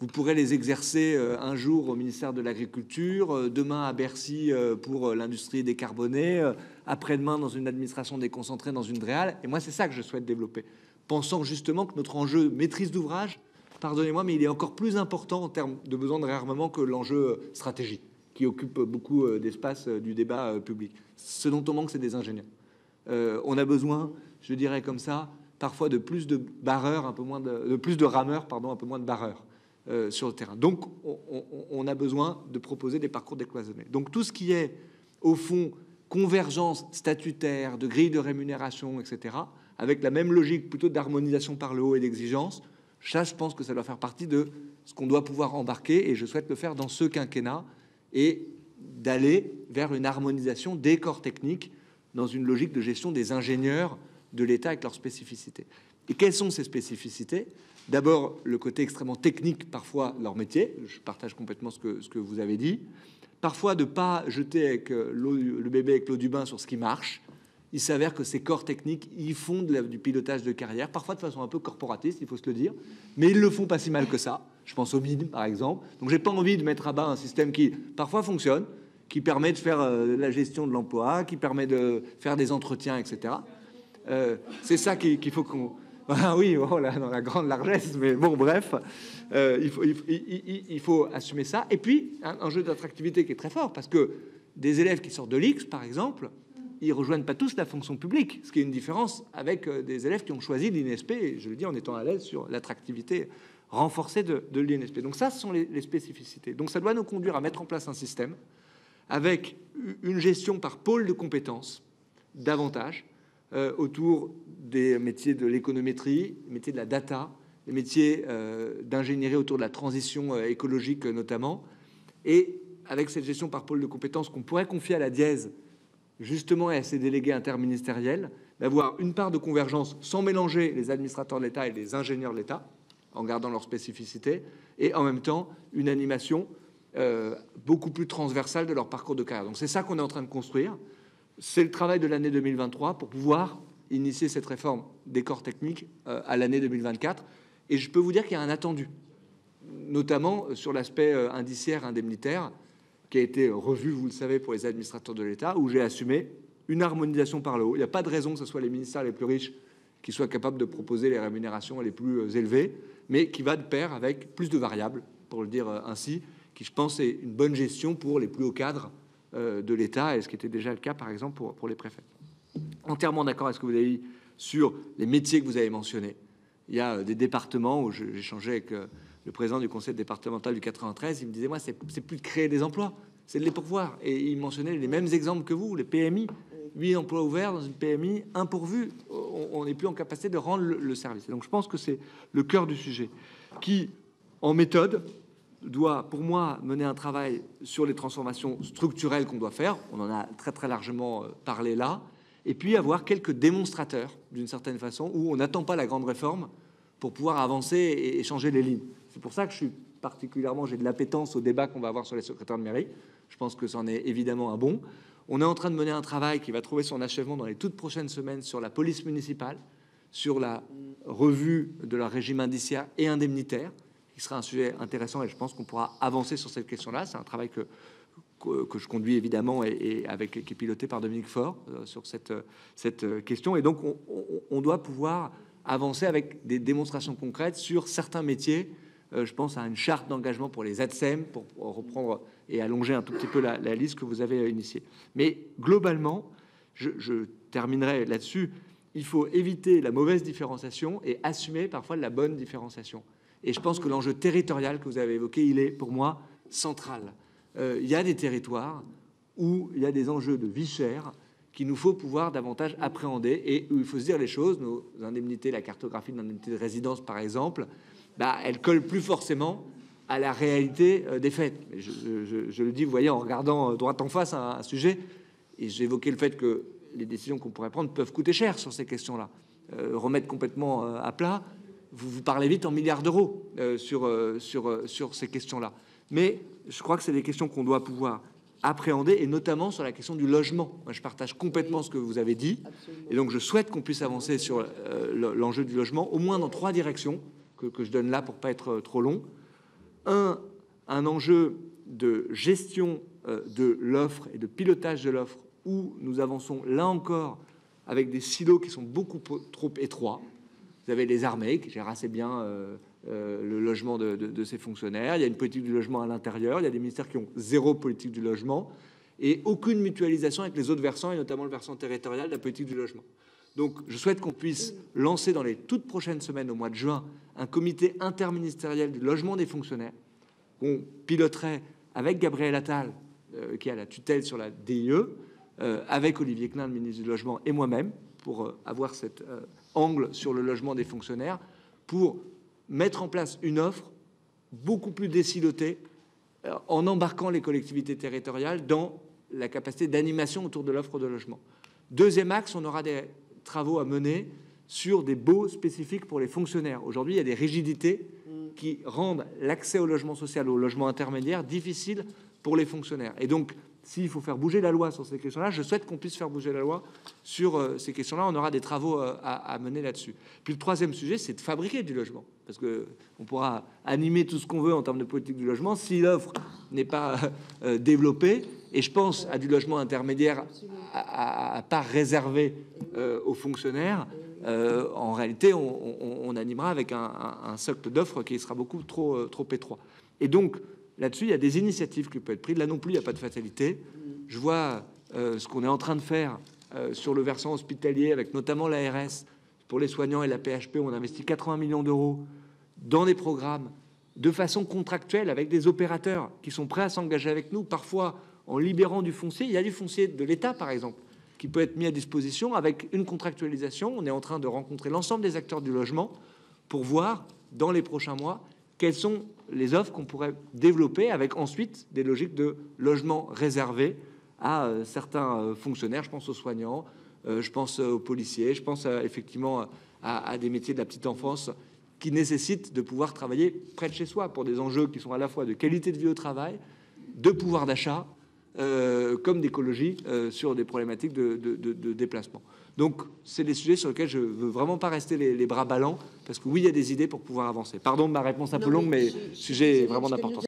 Speaker 2: vous pourrez les exercer un jour au ministère de l'Agriculture, demain à Bercy pour l'industrie décarbonée, après-demain dans une administration déconcentrée, dans une DREAL. Et moi, c'est ça que je souhaite développer, pensant justement que notre enjeu maîtrise d'ouvrage, pardonnez-moi, mais il est encore plus important en termes de besoin de réarmement que l'enjeu stratégie, qui occupe beaucoup euh, d'espace euh, du débat euh, public. Ce dont on manque, c'est des ingénieurs. on a besoin, je dirais comme ça, parfois de plus de barreurs, un peu moins de, de plus de rameurs, pardon, un peu moins de barreurs. Sur le terrain. Donc, on, on, on, a besoin de proposer des parcours décloisonnés. Donc, tout ce qui est, au fond, convergence statutaire, de grille de rémunération, etc., avec la même logique plutôt d'harmonisation par le haut et d'exigence, ça, je pense que ça doit faire partie de ce qu'on doit pouvoir embarquer, et je souhaite le faire dans ce quinquennat, et d'aller vers une harmonisation des corps techniques dans une logique de gestion des ingénieurs de l'État avec leurs spécificités. Et quelles sont ces spécificités? D'abord, le côté extrêmement technique, parfois, leur métier. Je partage complètement ce que, vous avez dit parfois de pas jeter avec euh, le bébé avec l'eau du bain sur ce qui marche. Il s'avère que ces corps techniques, ils font du pilotage de carrière, parfois de façon un peu corporatiste, il faut se le dire, mais ils le font pas si mal que ça. Je pense aux mines, par exemple. Donc, j'ai pas envie de mettre à bas un système qui parfois fonctionne, qui permet de faire euh, la gestion de l'emploi, qui permet de faire des entretiens, etc. Euh, c'est ça qu'il faut qu'on ah oui, oh dans la grande largesse, mais bon, bref, euh, il, faut, assumer ça. Et puis, un, jeu d'attractivité qui est très fort, parce que des élèves qui sortent de l'X, par exemple, ils rejoignent pas tous la fonction publique, ce qui est une différence avec euh, des élèves qui ont choisi l'INSP, et je le dis en étant à l'aise sur l'attractivité renforcée de, l'INSP. Donc ça, ce sont les spécificités. Donc ça doit nous conduire à mettre en place un système avec une gestion par pôle de compétences davantage euh, autour des métiers de l'économétrie, les métiers de la data, les métiers euh, d'ingénierie autour de la transition euh, écologique notamment, et avec cette gestion par pôle de compétences qu'on pourrait confier à la dièse, justement et à ses délégués interministériels, d'avoir une part de convergence sans mélanger les administrateurs de l'État et les ingénieurs de l'État, en gardant leur spécificité, et en même temps une animation beaucoup plus transversale de leur parcours de carrière. Donc c'est ça qu'on est en train de construire c'est le travail de l'année 2023 pour pouvoir initier cette réforme des corps techniques euh, à l'année 2024. Et je peux vous dire qu'il y a un attendu, notamment sur l'aspect euh, indiciaire indemnitaire, qui a été revu, vous le savez, pour les administrateurs de l'État, où j'ai assumé une harmonisation par le haut. Il n'y a pas de raison que ce soit les ministères les plus riches qui soient capables de proposer les rémunérations les plus euh, élevées, mais qui va de pair avec plus de variables, pour le dire ainsi, qui, je pense, est une bonne gestion pour les plus hauts cadres euh, de l'État, et ce qui était déjà le cas, par exemple, pour, pour les préfets. Entièrement d'accord avec ce que vous avez dit sur les métiers que vous avez mentionnés. Il y a euh, des départements où échangé avec euh, le président du conseil départemental du 93, il me disait, moi, c'est plus de créer des emplois, c'est de les pourvoir. Et il mentionnait les mêmes exemples que vous, les PMI. 8 emplois ouverts dans une PMI, un pourvu, on n'est plus en capacité de rendre le, le service. donc je pense que c'est le cœur du sujet, qui, en méthode, doit, pour moi, mener un travail sur les transformations structurelles qu'on doit faire. On en a très très largement euh, parlé là. Et puis avoir quelques démonstrateurs, d'une certaine façon, où on n'attend pas la grande réforme pour pouvoir avancer et changer les lignes. C'est pour ça que je suis particulièrement, j'ai de l'appétence au débat qu'on va avoir sur les secrétaires de mairie. Je pense que c'en est évidemment un bon. On est en train de mener un travail qui va trouver son achèvement dans les toutes prochaines semaines sur la police municipale, sur la revue de leur régime indiciaire et indemnitaire sera un sujet intéressant et je pense qu'on pourra avancer sur cette question-là. C'est un travail que, que, je conduis évidemment et, avec, qui est piloté par Dominique Faure euh, sur cette, cette question. Et donc, on, doit pouvoir avancer avec des démonstrations concrètes sur certains métiers Euh, je pense à une charte d'engagement pour les ADSEM, pour reprendre et allonger un tout petit peu la, liste que vous avez initiée. Mais globalement, je, je terminerai là-dessus, il faut éviter la mauvaise différenciation et assumer parfois la bonne différenciation. Et je pense que l'enjeu territorial que vous avez évoqué, il est pour moi central. Euh, il y a des territoires où il y a des enjeux de vie chère qu'il nous faut pouvoir davantage appréhender et où il faut se dire les choses. Nos indemnités, la cartographie de l'indemnité de résidence, par exemple, bah, elle colle plus forcément à la réalité euh, des faits. Je, le dis, vous voyez, en regardant euh, droit en face un, un sujet, et j'ai évoqué le fait que les décisions qu'on pourrait prendre peuvent coûter cher sur ces questions-là. remettre complètement à plat, vous, vous parlez vite en milliards d'euros sur, sur, sur ces questions-là. Mais je crois que c'est des questions qu'on doit pouvoir appréhender, et notamment sur la question du logement. Moi, je partage complètement ce que vous avez dit, et donc je souhaite qu'on puisse avancer sur euh, l'enjeu du logement, au moins dans trois directions que, que je donne là pour pas être euh, trop long. Un, un enjeu de gestion euh, de l'offre et de pilotage de l'offre, où nous avançons là encore avec des silos qui sont beaucoup trop étroits. Vous avez les armées qui gèrent assez bien euh, le logement de, ces fonctionnaires. Il y a une politique du logement à l'intérieur. Il y a des ministères qui ont zéro politique du logement et aucune mutualisation avec les autres versants, et notamment le versant territorial de la politique du logement. Donc, je souhaite qu'on puisse lancer dans les toutes prochaines semaines, au mois de juin, un comité interministériel du logement des fonctionnaires qu'on piloterait avec Gabriel Attal, euh, qui a la tutelle sur la DIE, euh, avec Olivier Klein, le ministre du Logement, et moi-même, pour avoir cet angle sur le logement des fonctionnaires, pour mettre en place une offre beaucoup plus décilotée euh, en embarquant les collectivités territoriales dans la capacité d'animation autour de l'offre de logement. Deuxième axe, on aura des travaux à mener sur des baux spécifiques pour les fonctionnaires. Aujourd'hui, il y a des rigidités qui rendent l'accès au logement social, au logement intermédiaire difficile pour les fonctionnaires. Et donc, s'il faut faire bouger la loi sur ces questions-là, je souhaite qu'on puisse faire bouger la loi sur euh, ces questions-là. On aura des travaux euh, à, mener là-dessus. Puis le troisième sujet, c'est de fabriquer du logement. Parce que on pourra animer tout ce qu'on veut en termes de politique du logement si l'offre n'est pas euh, développée. Et je pense à du logement intermédiaire à, part réservé aux fonctionnaires. en réalité, on, animera avec un, un socle d'offres qui sera beaucoup trop, trop étroit. Et donc, là-dessus, il y a des initiatives qui peuvent être prises. Là non plus, il n'y a pas de fatalité. Je vois euh, ce qu'on est en train de faire euh, sur le versant hospitalier, avec notamment l'ARS pour les soignants et la PHP. On investit 80 millions d'euros dans des programmes de façon contractuelle avec des opérateurs qui sont prêts à s'engager avec nous, parfois en libérant du foncier. Il y a du foncier de l'État, par exemple, qui peut être mis à disposition avec une contractualisation. On est en train de rencontrer l'ensemble des acteurs du logement pour voir dans les prochains mois quelles sont les offres qu'on pourrait développer avec ensuite des logiques de logement réservé à euh, certains euh, fonctionnaires. Je pense aux soignants, euh, je pense aux policiers, je pense effectivement à, des métiers de la petite enfance qui nécessitent de pouvoir travailler près de chez soi pour des enjeux qui sont à la fois de qualité de vie au travail, de pouvoir d'achat, comme d'écologie sur des problématiques de, de déplacement. Donc, c'est des sujets sur lesquels je veux vraiment pas rester les, bras ballants, parce que oui, il y a des idées pour pouvoir avancer. Pardon de ma réponse un peu longue, mais, mais sujet vraiment d'importance.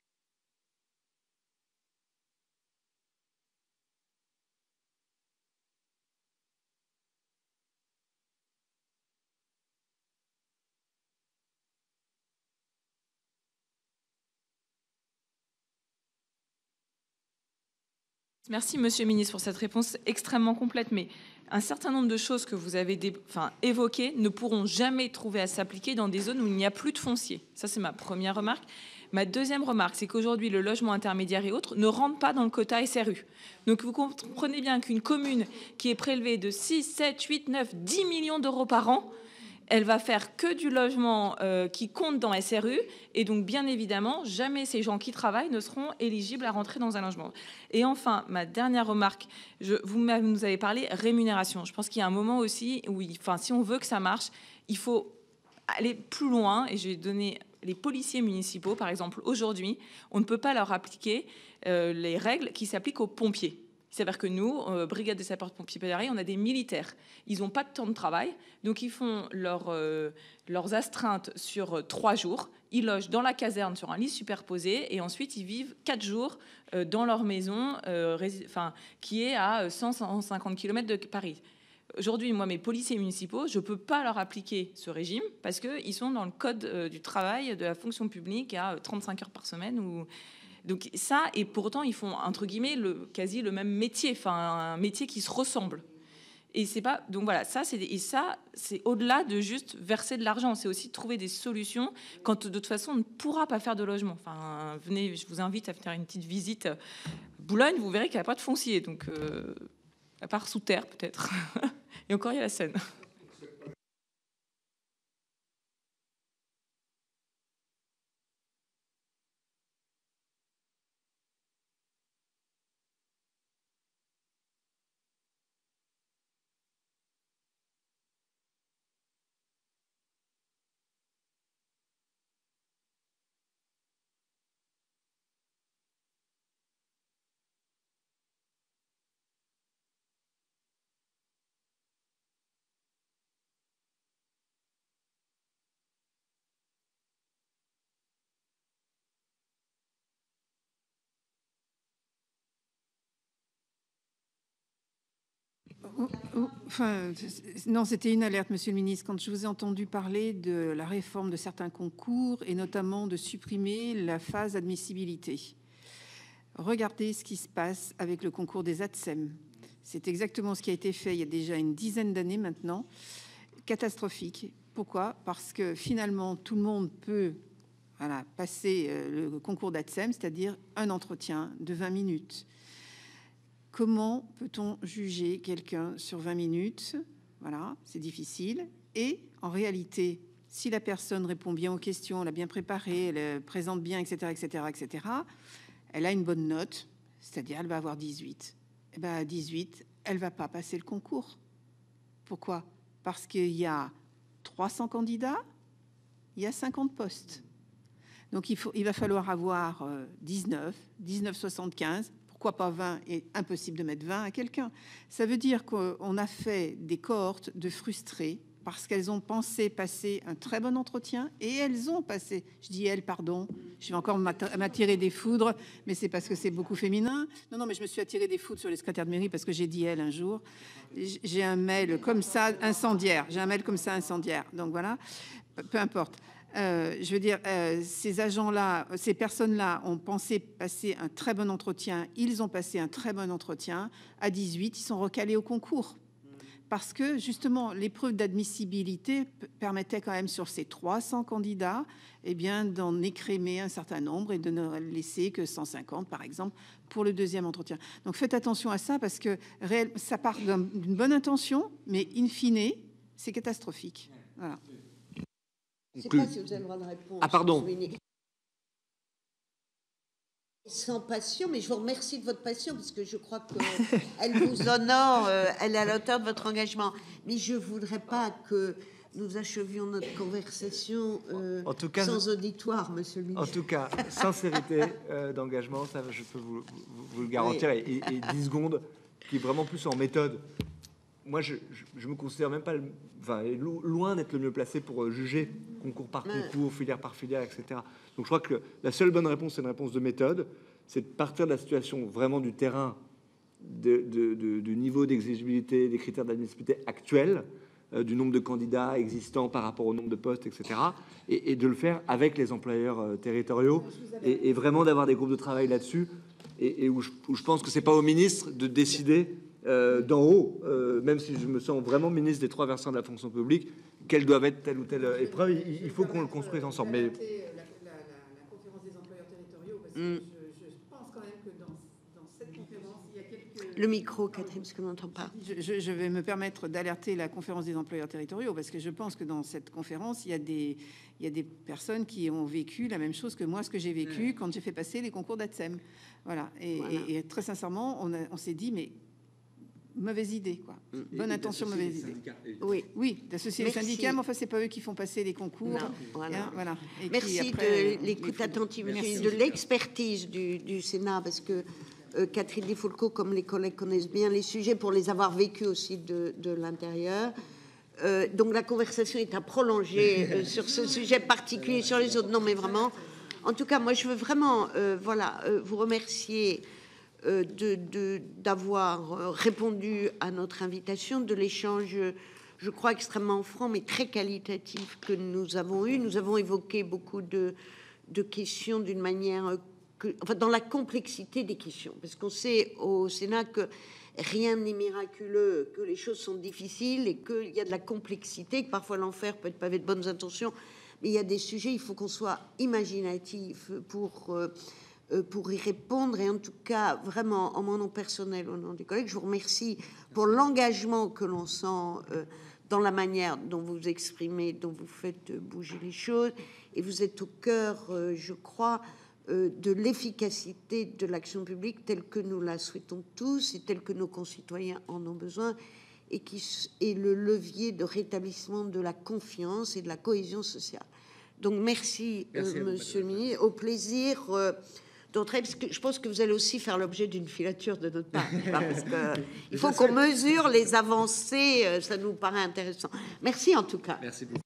Speaker 8: Merci, Monsieur le Ministre, pour cette réponse extrêmement complète. Mais un certain nombre de choses que vous avez évoquées ne pourront jamais trouver à s'appliquer dans des zones où il n'y a plus de foncier. Ça, c'est ma première remarque. Ma deuxième remarque, c'est qu'aujourd'hui, le logement intermédiaire et autres ne rentrent pas dans le quota SRU. Donc, vous comprenez bien qu'une commune qui est prélevée de 6, 7, 8, 9, 10 millions d'euros par an, elle va faire que du logement euh, qui compte dans SRU. Et donc, bien évidemment, jamais ces gens qui travaillent ne seront éligibles à rentrer dans un logement. Et enfin, ma dernière remarque, vous nous avez parlé rémunération. Je pense qu'il y a un moment aussi où, enfin, si on veut que ça marche, il faut aller plus loin. Et je vais donner les policiers municipaux, par exemple, aujourd'hui, on ne peut pas leur appliquer euh, les règles qui s'appliquent aux pompiers. C'est-à-dire que nous, euh, brigade des sapeurs-pompiers on a des militaires. Ils n'ont pas de temps de travail, donc ils font euh, leurs astreintes sur euh, trois jours. Ils logent dans la caserne sur un lit superposé et ensuite ils vivent quatre jours dans leur maison, qui est à 100-150 km de Paris. Aujourd'hui, moi, mes policiers municipaux, je ne peux pas leur appliquer ce régime parce qu'ils sont dans le code du travail de la fonction publique à 35 heures par semaine. Ou... Donc ça, et pourtant, ils font, entre guillemets, le, quasi le même métier, enfin un métier qui se ressemble. Et c'est pas donc voilà ça c'est et ça c'est au-delà de juste verser de l'argent. C'est aussi trouver des solutions quand de toute façon on ne pourra pas faire de logement. Enfin venez je vous invite à faire une petite visite Boulogne vous verrez qu'il n'y a pas de foncier. Donc euh, à part sous terre peut-être. Et encore il y a la Seine
Speaker 3: Enfin, non, c'était une alerte, Monsieur le Ministre. Quand je vous ai entendu parler de la réforme de certains concours et notamment de supprimer la phase admissibilité. Regardez ce qui se passe avec le concours des ATSEM. C'est exactement ce qui a été fait il y a déjà une dizaine d'années maintenant. Catastrophique. Pourquoi? Parce que finalement, tout le monde peut voilà, passer euh, le concours d'ATSEM, c'est-à-dire un entretien de 20 minutes. Comment peut-on juger quelqu'un sur 20 minutes? Voilà, c'est difficile. Et en réalité, si la personne répond bien aux questions, elle a bien préparé, elle présente bien, etc., etc., etc., elle a une bonne note, c'est-à-dire elle va avoir 18. Et à 18, elle va pas passer le concours. Pourquoi? Parce qu'il y a 300 candidats, il y a 50 postes. Donc il, faut, il va falloir avoir 19, 19, 75 pourquoi pas 20 et impossible de mettre 20 à quelqu'un. Ça veut dire qu'on a fait des cohortes de frustrés parce qu'elles ont pensé passer un très bon entretien et elles ont passé, je dis elles, pardon, je vais encore m'attirer des foudres, mais c'est parce que c'est beaucoup féminin. Non, non, mais je me suis attiré des foudres sur les secrétaires de mairie parce que j'ai dit elle un jour. J'ai un mail comme ça incendiaire, j'ai un mail comme ça incendiaire. Donc voilà, peu importe. Euh, je veux dire, euh, ces agents-là, ces personnes-là ont pensé passer un très bon entretien. Ils ont passé un très bon entretien. À 18, ils sont recalés au concours. Parce que justement, l'épreuve d'admissibilité permettait quand même sur ces 300 candidats eh bien, d'en écrémer un certain nombre et de ne laisser que 150, par exemple, pour le deuxième entretien. Donc faites attention à ça parce que ça part d'une bonne intention, mais in fine, c'est catastrophique. Voilà.
Speaker 1: Je ne sais pas si vous avez le droit de répondre.
Speaker 2: Ah, pardon.
Speaker 1: Sans passion, mais je vous remercie de votre passion parce que je crois qu'elle vous honore, euh, elle est à la hauteur de votre engagement. Mais je ne voudrais pas que nous achevions notre conversation euh, en tout cas, sans auditoire, monsieur le ministre.
Speaker 2: En tout cas, sincérité euh, d'engagement, ça je peux vous, le garantir, et, et, 10 secondes qui est vraiment plus en méthode moi, je, je, me considère même pas, enfin, loin d'être le mieux placé pour euh, juger concours par concours, filière par filière, etc. Donc, je crois que la seule bonne réponse, c'est une réponse de méthode, c'est de partir de la situation vraiment du terrain, de, du niveau d'exigibilité, des critères d'admissibilité actuels, euh, du nombre de candidats existants par rapport au nombre de postes, etc. Et, de le faire avec les employeurs euh, territoriaux et, vraiment d'avoir des groupes de travail là-dessus. Et, où, je, où, je, pense que c'est pas au ministre de décider euh, d'en haut, euh, même si je me sens vraiment ministre des trois versants de la fonction publique, quelles doivent être telle ou telle épreuve, il, faut qu'on le construise ensemble. Mais...
Speaker 1: Le micro, Catherine, parce que n'entend pas.
Speaker 3: Je, je, vais me permettre d'alerter la conférence des employeurs territoriaux, parce que je pense que dans cette conférence, il y a des, il y a des personnes qui ont vécu la même chose que moi, ce que j'ai vécu quand j'ai fait passer les concours d'ATSEM. Voilà. Et, et, très sincèrement, on, on s'est dit, mais mauvaise idée, quoi. Mm. Bonne intention, mauvaise idée. Oui, oui, d'associer les syndicats, mais enfin, c'est pas eux qui font passer les concours.
Speaker 1: voilà. Hein, Merci de euh, l'écoute attentive, de l'expertise du, Sénat, parce que euh, Catherine Defoulco, comme les collègues connaissent bien les sujets, pour les avoir vécus aussi de, l'intérieur. Euh, donc la conversation est à prolonger sur ce sujet particulier, sur les autres. Non, mais vraiment. En tout cas, moi, je veux vraiment, voilà, vous remercier d'avoir répondu à notre invitation, de l'échange, je crois extrêmement franc mais très qualitatif que nous avons eu. Nous avons évoqué beaucoup de de questions d'une manière enfin, dans la complexité des questions, parce qu'on sait au Sénat que rien n'est miraculeux, que les choses sont difficiles et qu'il y a de la complexité, que parfois l'enfer peut être pavé de bonnes intentions, mais il y a des sujets, il faut qu'on soit imaginatif pour, euh, euh, pour y répondre. Et en tout cas, vraiment, en mon nom personnel, au nom des collègues, je vous remercie pour l'engagement que l'on sent euh, dans la manière dont vous exprimez, dont vous faites bouger les choses. Et vous êtes au cœur, je crois, euh, de l'efficacité de l'action publique telle que nous la souhaitons tous et telle que nos concitoyens en ont besoin et qui est le levier de rétablissement de la confiance et de la cohésion sociale. Donc merci, euh, monsieur le ministre, au plaisir euh, d'entrer, parce que je pense que vous allez aussi faire l'objet d'une filature de notre part, parce que il faut qu'on mesure les avancées, ça nous paraît intéressant. Merci en tout cas.
Speaker 2: Merci beaucoup.